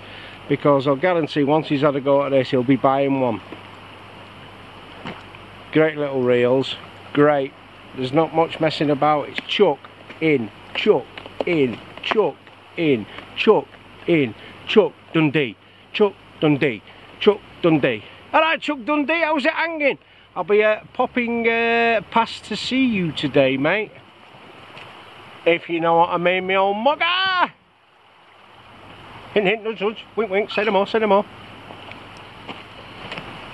because I'll guarantee once he's had a go at this, he'll be buying one. Great little reels. Great. There's not much messing about. It's chuck in chuck in chuck in chuck in chuck dundee chuck dundee chuck dundee all right chuck dundee how's it hanging i'll be uh, popping uh, past to see you today mate if you know what i mean me old mugger hint hint nudge nudge wink wink say no more say no more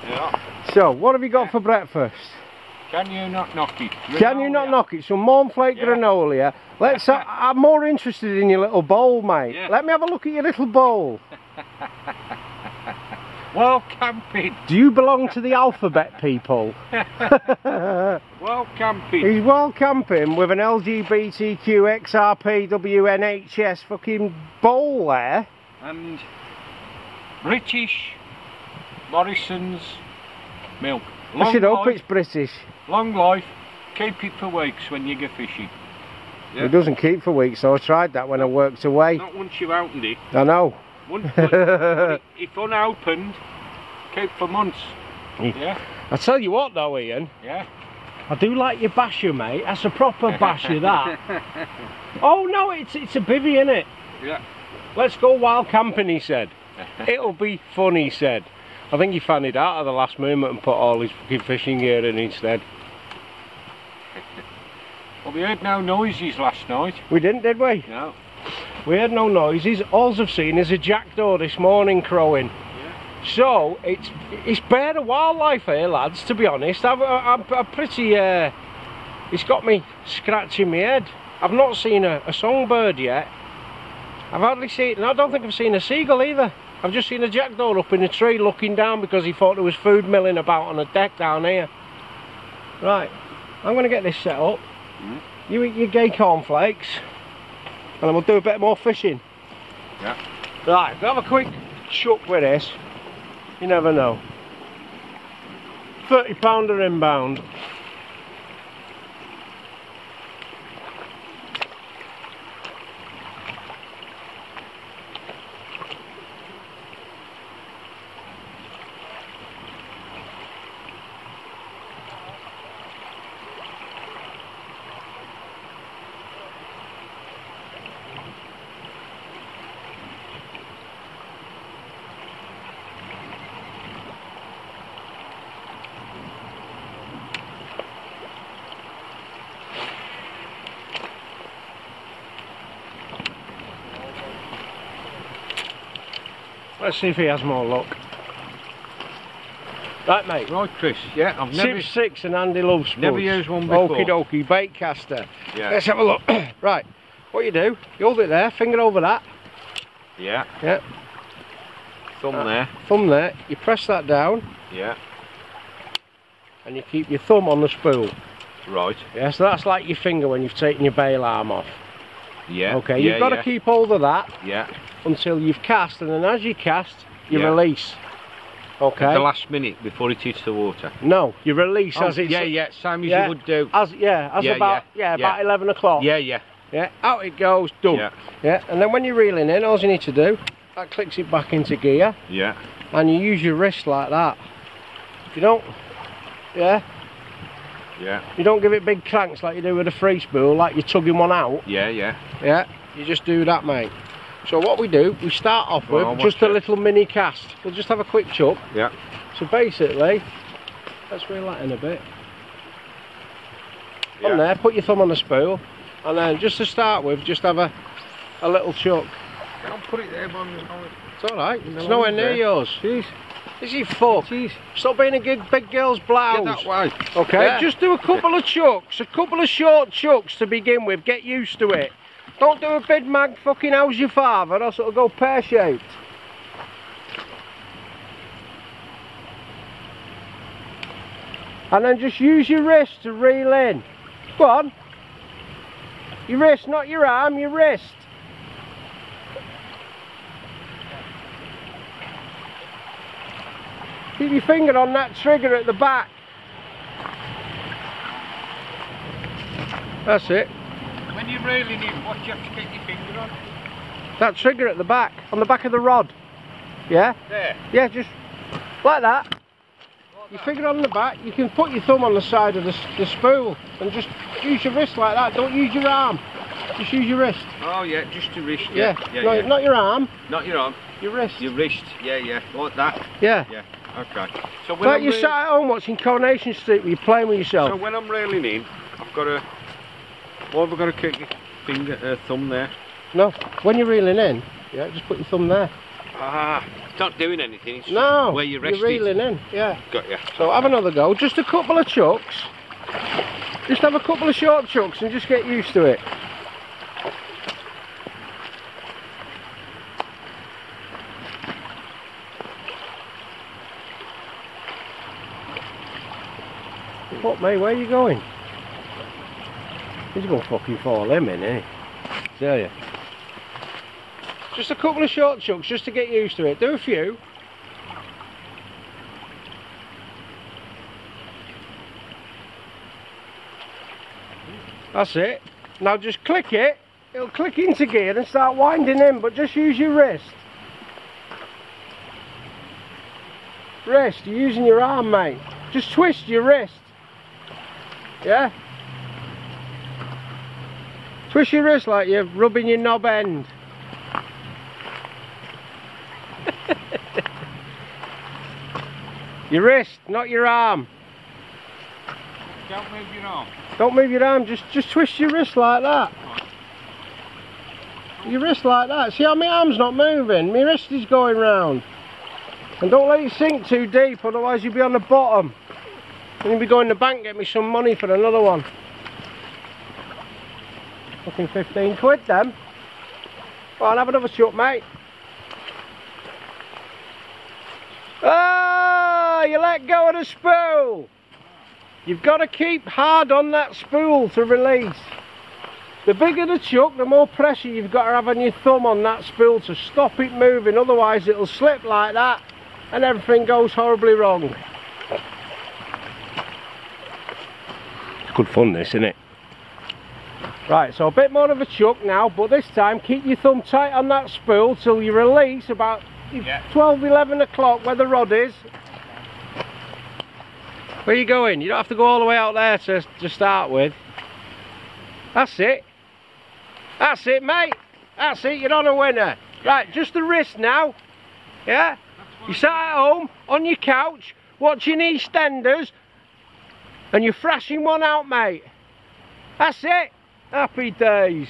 Yeah. so what have you got for breakfast Can you not knock it? Can you not knock it? Some mornflake Yeah. granola. Let's. Uh, I'm more interested in your little bowl, mate. Yeah. Let me have a look at your little bowl. Well camping. Do you belong to the alphabet people? Well camping. He's well camping with an LGBTQ XRP WNHS fucking bowl there. and British Morrison's milk. I should hope it's British. long life. Keep it for weeks when you go fishing. Yeah. It doesn't keep for weeks, so I tried that when I worked away. Not once you've opened it. I know. Once, if unopened, keep for months. Yeah, I tell you what though, Ian. yeah. I do like your basher, mate. That's a proper basher, that. oh no, it's it's a bivvy, isn't it? Yeah. Let's go wild camping, he said. It'll be fun, he said. I think he fanned it out at the last moment and put all his fucking fishing gear in instead. Well, we heard no noises last night. We didn't, did we? No. We heard no noises. All I've seen is a jackdaw this morning crowing. So it's it's bare of wildlife here, lads. To be honest, I've, I'm, I'm pretty. Uh, it's got me scratching my head. I've not seen a, a songbird yet. I've hardly seen. I don't think I've seen a seagull either. I've just seen a jackdaw up in a tree looking down because he thought there was food milling about on a deck down here. Right, I'm going to get this set up. Mm. You eat your gay cornflakes, and then we'll do a bit more fishing. Yeah. Right, we'll have a quick chuck with this. You never know. 30 pounder inbound. Let's see if he has more luck. Right, mate. Right, Chris. Yeah, I've never. Sip six and Andy loves spuds. Never used one before. Okie dokie, bait caster. Yeah. Let's have a look. right, what you do, you hold it there, finger over that, Yeah. Yeah. Thumb Uh, there. thumb there, you press that down, Yeah. and you keep your thumb on the spool. Right. Yeah, so that's like your finger when you've taken your bail arm off. Yeah. Okay, yeah, you've got yeah. to keep hold of that Yeah. until you've cast, and then as you cast, you Yeah. release. Okay? The last minute before it hits the water. no, you release Oh, as it's yeah, yeah. Same as you would do. As yeah, as about yeah, about eleven o'clock. Yeah, yeah. Yeah, out it goes, done. Yeah. Yeah, and then when you're reeling in, all you need to do, that clicks it back into gear, Yeah. and you use your wrist like that. If you don't, yeah, Yeah. you don't give it big cranks like you do with a free spool, like you're tugging one out. Yeah, yeah. Yeah, you just do that, mate. So what we do, we start off Well, with just a it. little mini cast. We'll just have a quick chuck. Yeah. So basically, let's reel that in a bit. Yeah. On there, put your thumb on the spool, and then just to start with, just have a, a little chuck. Don't put it there, man. It's all right. No It's nowhere near yours. Jeez. Is he fuck? Stop being a big, big girl's Get blouse. that way. Okay, Yeah. just do a couple of chucks, a couple of short chucks to begin with. Get used to it. Don't do a big mag fucking how's your father, else it'll go pear shaped. And then just use your wrist to reel in. Go on. Your wrist, not your arm, your wrist. Keep your finger on that trigger at the back. That's it. When you're reeling in, what do you have to get your finger on? That trigger at the back, on the back of the rod. Yeah? There. Yeah, just like that. Your finger on the back, you can put your thumb on the side of the, the spool and just use your wrist like that. Don't use your arm. Just use your wrist. Oh, yeah, just your wrist. Yeah. Yeah, yeah. no, yeah. Not your arm, Not your arm, your wrist. your wrist. Yeah, yeah. Like that. Yeah. Yeah. Okay. So when Like I'm you reel- sat at home watching Coronation Street where you're playing with yourself. So when I'm reeling in, I've got a. What have I got to kick your finger, uh, thumb there? no, when you're reeling in, yeah, just put your thumb there. Ah, it's not doing anything. It's No, where your wrist you're reeling in. Yeah. Got you. So have another go. Just a couple of chucks. Just have a couple of short chucks and just get used to it. Mate? Where are you going? He's going to fucking fall in, eh? Tell you. Just a couple of short chucks just to get used to it. Do a few. That's it. Now just click it. It'll click into gear and start winding in, but just use your wrist. Wrist, you're using your arm, mate. Just twist your wrist. Yeah? Twist your wrist like you're rubbing your knob end. your wrist, not your arm. Don't move your arm. Don't move your arm, just, just twist your wrist like that. Your wrist like that. See how my arm's not moving? My wrist is going round. And don't let it sink too deep, otherwise you'll be on the bottom. And you'll be going to the bank get me some money for another one. Fucking 15 quid then. I'll have another chuck, mate. Ah, you let go of the spool. You've got to keep hard on that spool to release. The bigger the chuck, the more pressure you've got to have on your thumb on that spool to stop it moving. Otherwise it'll slip like that and everything goes horribly wrong. Good fun this, isn't it? Right, so a bit more of a chuck now, but this time keep your thumb tight on that spool till you release about Yeah. 12, 11 o'clock where the rod is. Where you going? You don't have to go all the way out there to, to start with. That's it. That's it, mate. That's it, you're on a winner. Right, just the wrist now. Yeah? You sat at home, on your couch, watching EastEnders, and you're thrashing one out, mate. That's it. Happy days.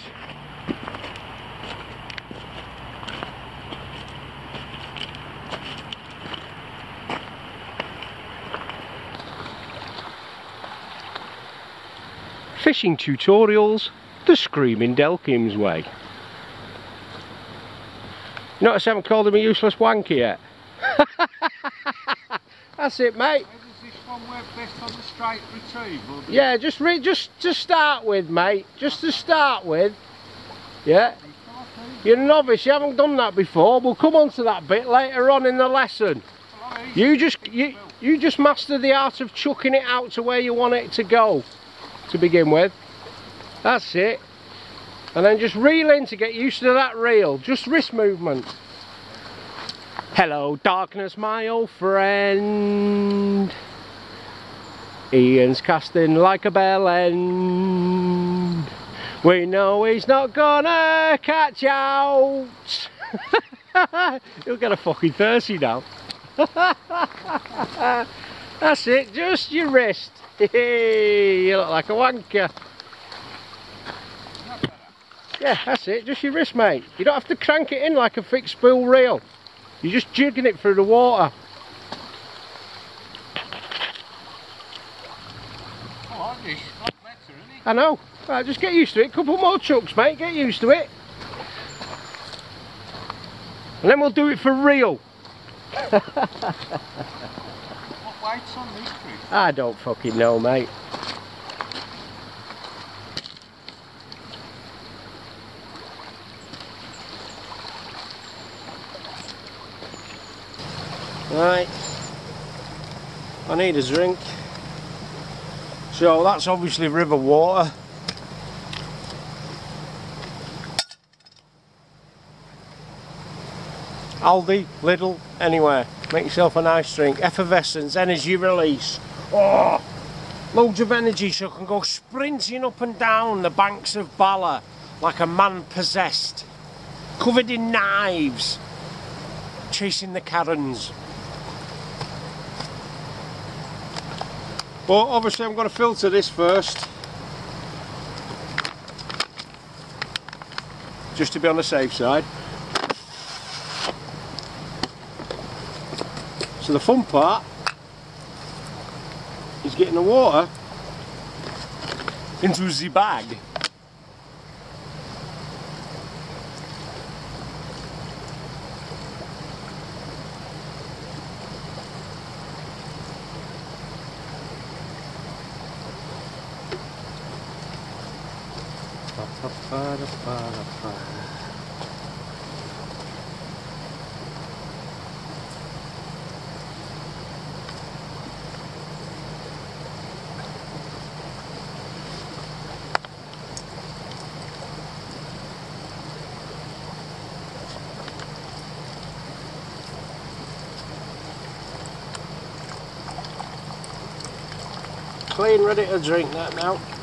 Fishing tutorials the Screaming Delkims way. Notice I haven't called him a useless wanker yet? That's it, mate. One work best on the straight the- Yeah, just re just to start with, mate. Just to start with. Yeah. You're a novice, you haven't done that before. We'll come on to that bit later on in the lesson. You just you you just master the art of chucking it out to where you want it to go to begin with. That's it. And then just reel in to get used to that reel. Just wrist movement. Hello, darkness, my old friend. Ian's casting like a bell end. We know he's not gonna catch out. He'll get a fucking thirsty now. That's it, just your wrist. you look like a wanker. Yeah, that's it, just your wrist, mate. You don't have to crank it in like a fixed spool reel. You're just jigging it through the water. Oh, this is not better, isn't it? I know. Right, just get used to it. Couple more chucks, mate. Get used to it. And then we'll do it for real. What weight's on this, Chris? I don't fucking know, mate. Right. I need a drink. So that's obviously river water. Aldi, Lidl, anywhere. Make yourself a nice drink. Effervescence, energy release. Oh, loads of energy so I can go sprinting up and down the banks of Bala like a man possessed, covered in knives, chasing the Karens. But obviously I'm going to filter this first. Just to be on the safe side. So the fun part is getting the water into the bag. Clean, ready to drink that now.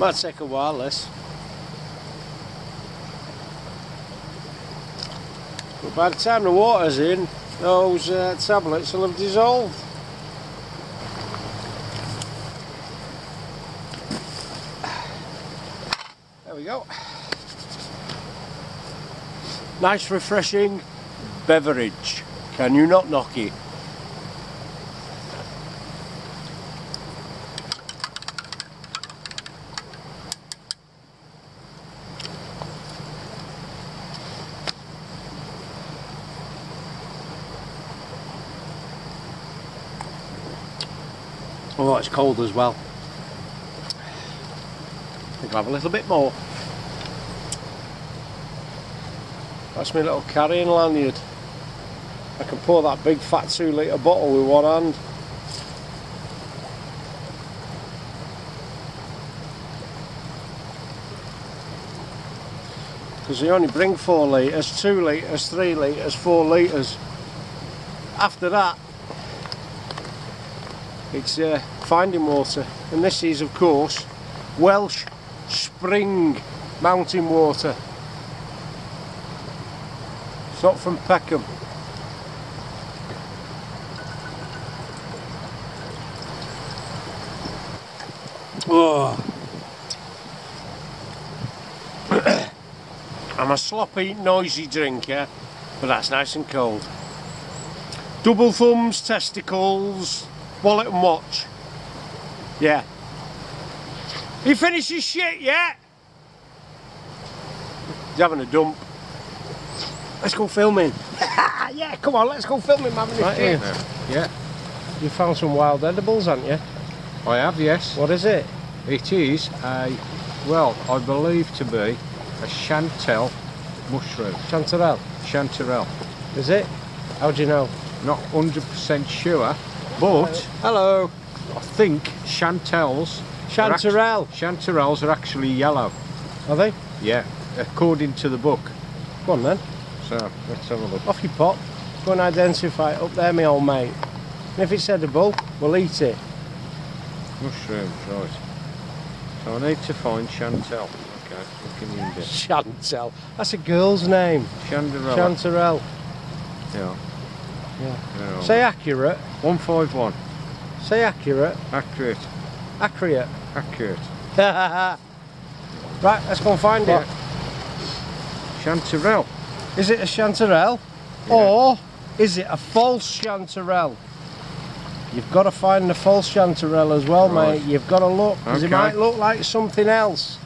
Might take a while this. But by the time the water's in, those uh, tablets will have dissolved. There we go. Nice refreshing beverage. Can you not knock it? Oh, it's cold as well. I think I'll have a little bit more. That's my little carrying lanyard. I can pour that big fat two litre bottle with one hand. Because they only bring four litres, two litres, three litres, four litres. After that, it's uh, finding water. And this is, of course, Welsh spring mountain water. It's not from Peckham. Oh. I'm a sloppy, noisy drinker, but that's nice and cold. Double thumbs, testicles, wallet and watch. Yeah. He finished your shit yet? He's having a dump. Let's go filming. yeah, come on, let's go filming, man. Right here. Yeah, You found some wild edibles, haven't you? I have, yes. What is it? It is a, well, I believe to be a chantel mushroom. Chanterelle. Chanterelle. Is it? How do you know? Not 100% sure, but Hello. I think act- Chanterelle. chanterelles are actually yellow. Are they? Yeah, according to the book. Go on then. So let's have a look. Off you pop. Go and identify it up there, my old mate. And if it's edible, we'll eat it. Mushrooms, right. So I need to find chantel. Okay, looking in there. Chantel. That's a girl's name. Chanderella. Chanterelle. yeah. Yeah. Say accurate. 151. Say accurate. Accurate. Accurate. Accurate. right, let's go and find What? it. Chanterelle. Is it a chanterelle? Yeah. Or is it a false chanterelle? You've got to find the false chanterelle as well, Right. mate. You've got to look, because it might look like something else.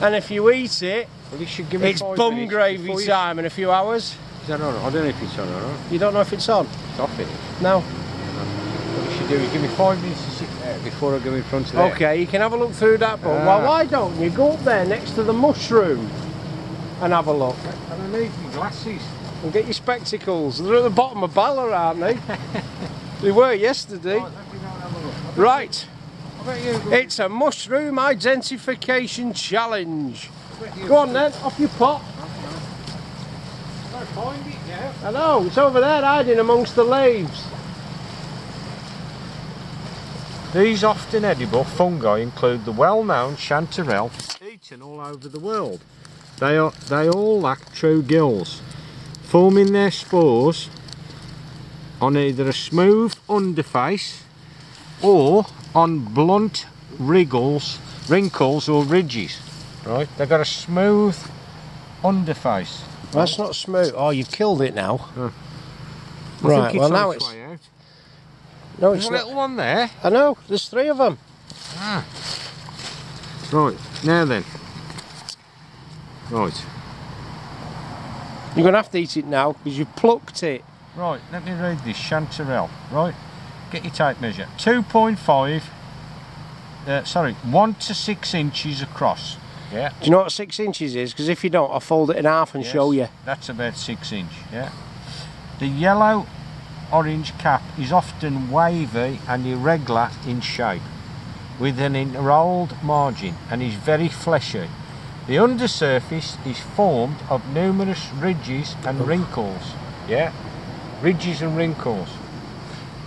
And if you eat it, Well, you should give me it's bum minutes gravy you- time in a few hours. Is that on? I don't know if it's on or not. You don't know if it's on? It's off it. No. What you should do is give me five minutes to sit there before I go in front of there. Okay, you can have a look through that. Ah. well, why don't you go up there next to the mushroom and have a look? And I need my glasses. And get your spectacles. They're at the bottom of Bala, aren't they? they were yesterday. Right, let me go and have a look. I bet- Right, I bet you go- it's a mushroom identification challenge. I bet you- Go on then, off you pop. Now. I know, it's over there hiding amongst the leaves. These often edible fungi include the well-known chanterelle, eaten all over the world. They are they all lack true gills, forming their spores on either a smooth underface or on blunt wriggles, wrinkles or ridges. Right, they've got a smooth underface. That's not smooth. Oh, you've killed it now. Right, well now its it's... way out. No, There's it's a little one there. I know, there's three of them. Right, now then. Right. You're going to have to eat it now because you've plucked it. Right, let me read this chanterelle. Right, get your tape measure. 2.5, uh, sorry, 1 to 6 inches across. Yeah. Do you know what six inches is? Because if you don't, I'll fold it in half and yes, show you. That's about 6 inch, yeah. The yellow orange cap is often wavy and irregular in shape with an enrolled margin and is very fleshy. The undersurface is formed of numerous ridges and wrinkles. Yeah, ridges and wrinkles.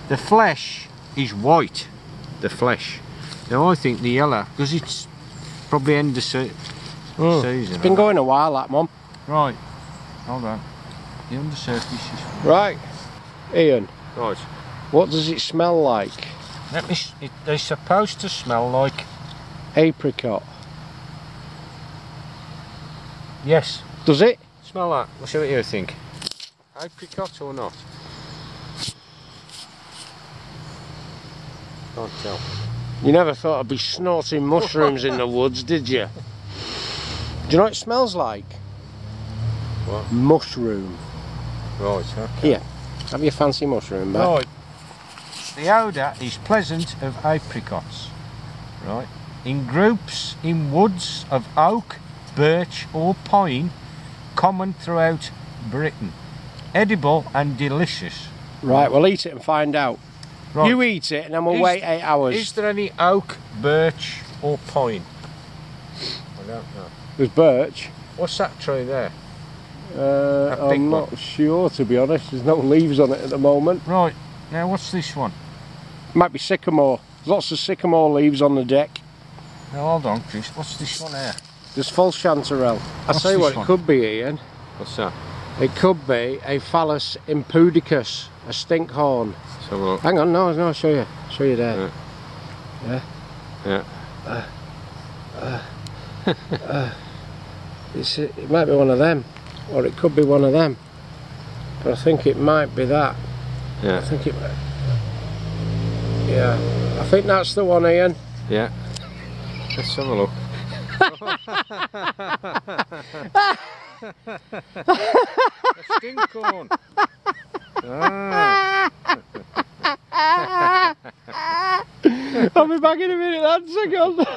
The flesh is white. The flesh. Now I think the yellow because it's probably end of se- Mm. season. It's been going a while, that mum. Right. Hold on. the undersurface is Right. Ian, right. what does it smell like? Let me. It, they're supposed to smell like Apricot. yes. Does it? Smell that. We'll see what you think. Apricot or not? Can't tell. You never thought I'd be snorting mushrooms in the woods, did you? Do you know what it smells like? What? Mushroom. Right. Okay. Here, have your fancy mushroom back. Right. The odour is pleasant of apricots. Right. In groups in woods of oak, birch or pine, common throughout Britain. Edible and delicious. Right, we'll eat it and find out. Right. You eat it and then we'll Is- wait eight hours. Is there any oak, birch or pine? I don't know. There's birch. What's that tree there? Uh, big I'm one. not sure, to be honest. There's no leaves on it at the moment. Right. Now what's this one? Might be sycamore. There's lots of sycamore leaves on the deck. Now hold on, Chris. What's this one here? There's false chanterelle. What's tell you what one? it could be, Ian. What's that? It could be a phallus impudicus, a stinkhorn. Have a look. Hang on, no, no, I'll show you. show you there. Yeah. It's, uh, uh, uh, it might be one of them, or it could be one of them. But I think it might be that. Yeah. I think it might. Yeah, I think that's the one, Ian. Yeah. Let's have a look. a skincorn. Ah. I'll be back in a minute, that's a good.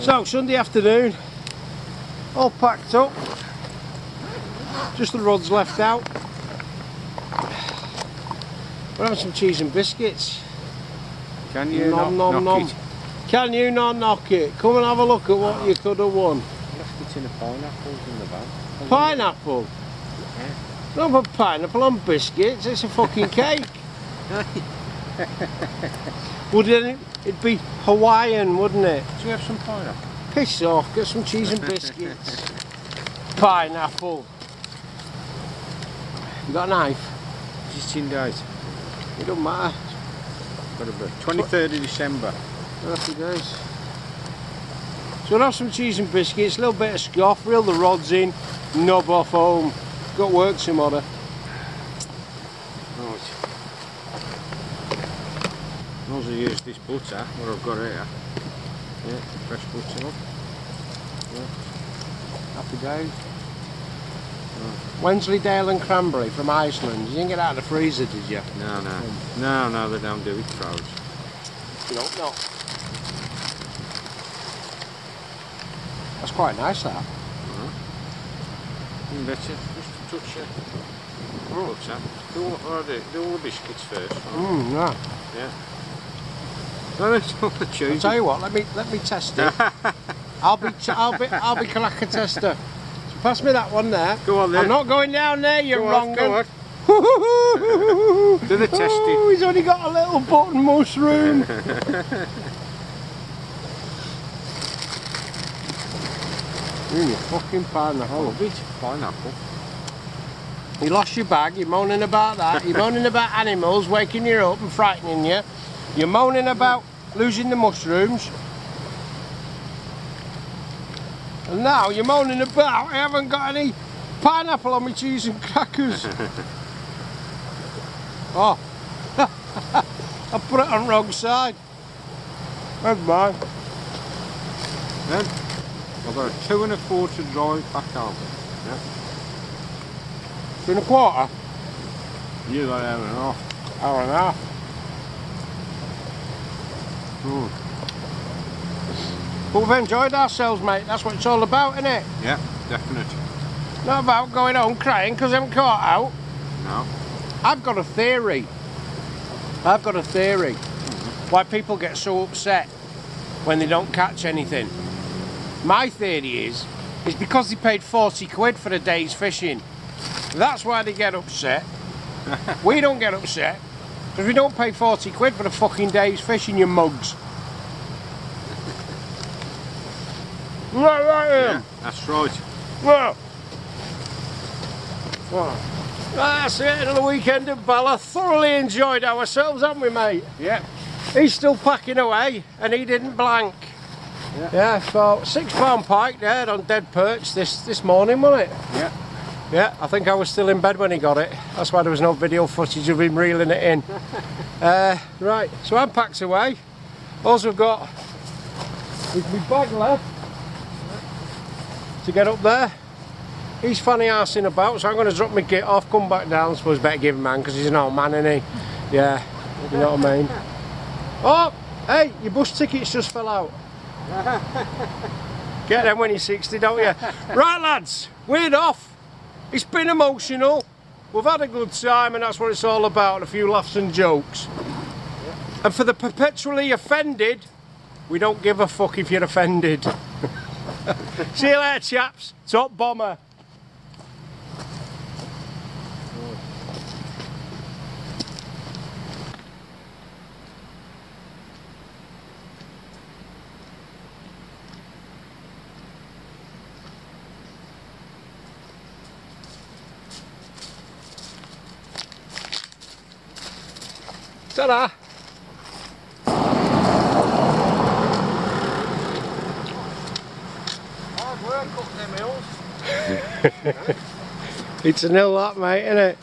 so, Sunday afternoon, all packed up, just the rods left out. We're having some cheese and biscuits. Can you Nom, not nom, knock nom. it? Can you not knock it? Come and have a look at what you could have won. Left it in a pineapples in the bag. Pineapple. Not a pineapple on biscuits, it's a fucking cake. Would it, it'd be Hawaiian, wouldn't it? Do you have some pineapple? Piss off, get some cheese and biscuits. Pineapple. You got a knife? Just in days. It don't matter. Got a bit. 23rd of December. Happy days. So we'll have some cheese and biscuits, a little bit of scoff, reel the rods in, knob off home. Got work tomorrow. Right. I'll also use this butter, what I've got here. Yeah, fresh butter. Happy days. Wensleydale and cranberry from Iceland. You didn't get out of the freezer, did you? No, no. No, no, they don't do it, crowds. You don't know. That's quite nice, that. Mm, better. Just a touch of butter. Do all, oh, do, do all the biscuits first. Mmm, yeah. Yeah. No, that's all the I'll cheese. tell you what. Let me let me test it. I'll be ch- I'll be I'll be Kalaka tester. So pass me that one there. Go on then. I'm not going down there. You're Go wrong. on, go on. Do Do the testing. Oh, he's only got a little button mushroom. Mm, you fucking pineapple. Love it. Pineapple. You lost your bag, you're moaning about that, you're moaning about animals waking you up and frightening you, you're moaning about losing the mushrooms, and now you're moaning about I haven't got any pineapple on my cheese and crackers. oh, I put it on wrong side. Never mind. Then I've got a two and a quarter drive back home. Two and a quarter, You got hour and a half. hour and a half. Mm. But we've enjoyed ourselves, mate. That's what it's all about, isn't it? Yeah, definite. Not about going home crying because I haven't caught out. No. I've got a theory. I've got a theory why people get so upset when they don't catch anything. My theory is, is because they paid 40 quid for a day's fishing. That's why they get upset. we don't get upset because we don't pay 40 quid for a fucking day's fishing, your mugs. Right, right, Yeah, that's right. Well, What? that's it. Another weekend at Bala. Thoroughly enjoyed ourselves, haven't we, mate? Yeah. He's still packing away, and he didn't blank. Yeah. Yeah, so six pound pike there on dead perch this this morning, wasn't it? Yeah. Yeah, I think I was still in bed when he got it. That's why there was no video footage of him reeling it in. uh, right, so I'm packed away. We've got is my bag left to get up there. He's funny arsing about, so I'm going to drop my kit off, come back down. I suppose better give him man because he's an old man, isn't he? Yeah, you know what I mean. Oh, hey, your bus tickets just fell out. Get them when you're 60, don't you? right, lads, we're off. It's been emotional. We've had a good time, and that's what it's all about a few laughs and jokes. And for the perpetually offended, we don't give a fuck if you're offended. See you later, chaps. Top bomber. Ta-da! Hard work up them hills. It's a nil that, mate, isn't it?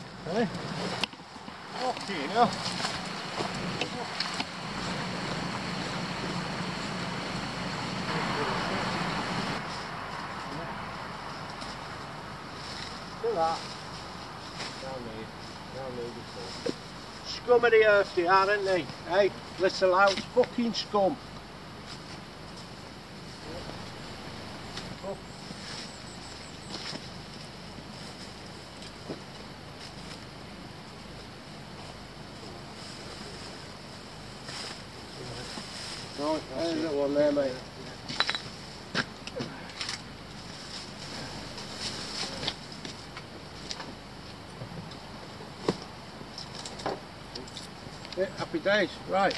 Hell. Look at that. Scum of the earth they are, aren't they? Hey, little out fucking scum. Right, there's that one there, mate. Yeah, happy days. Right.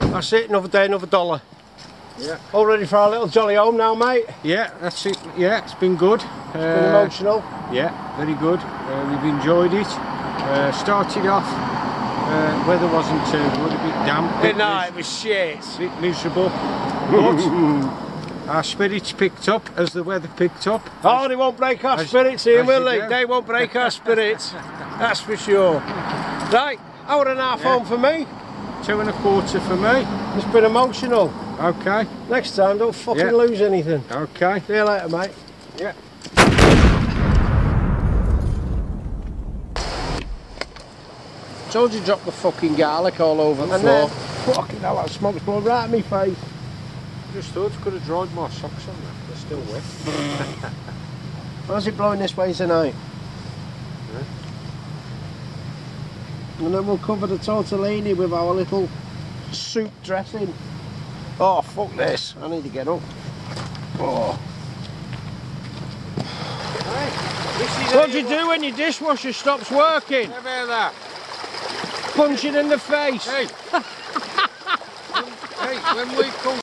That's it, another day, another dollar. Yeah. All ready for our little jolly home now, mate. Yeah, that's it. Yeah, it's been good. Been Uh, been emotional. Yeah, very good. Uh, we've enjoyed it. Uh, started off, uh, weather wasn't too good, a bit damp, bit, no, it was shit. bit miserable. But our spirits picked up as the weather picked up. Oh, they won't break our As- spirits here, will they? They won't break our spirits. That's for sure. Right, hour and a half Yeah. home for me. Two and a quarter for me. It's been emotional. Okay, Next time, don't fucking Yeah. lose anything. okay. See you later, mate. Yeah. Told you drop the fucking garlic all over the And floor. then- fucking hell, that smoke's blowing right in my face. Just thought could have dried my socks on that. They're still wet. Why's it blowing this way tonight? And then we'll cover the tortellini with our little soup dressing. Oh, fuck this. I need to get up. Oh. What do you do when your dishwasher stops working? How about that? Punch it in the face. Hey. hey, when we come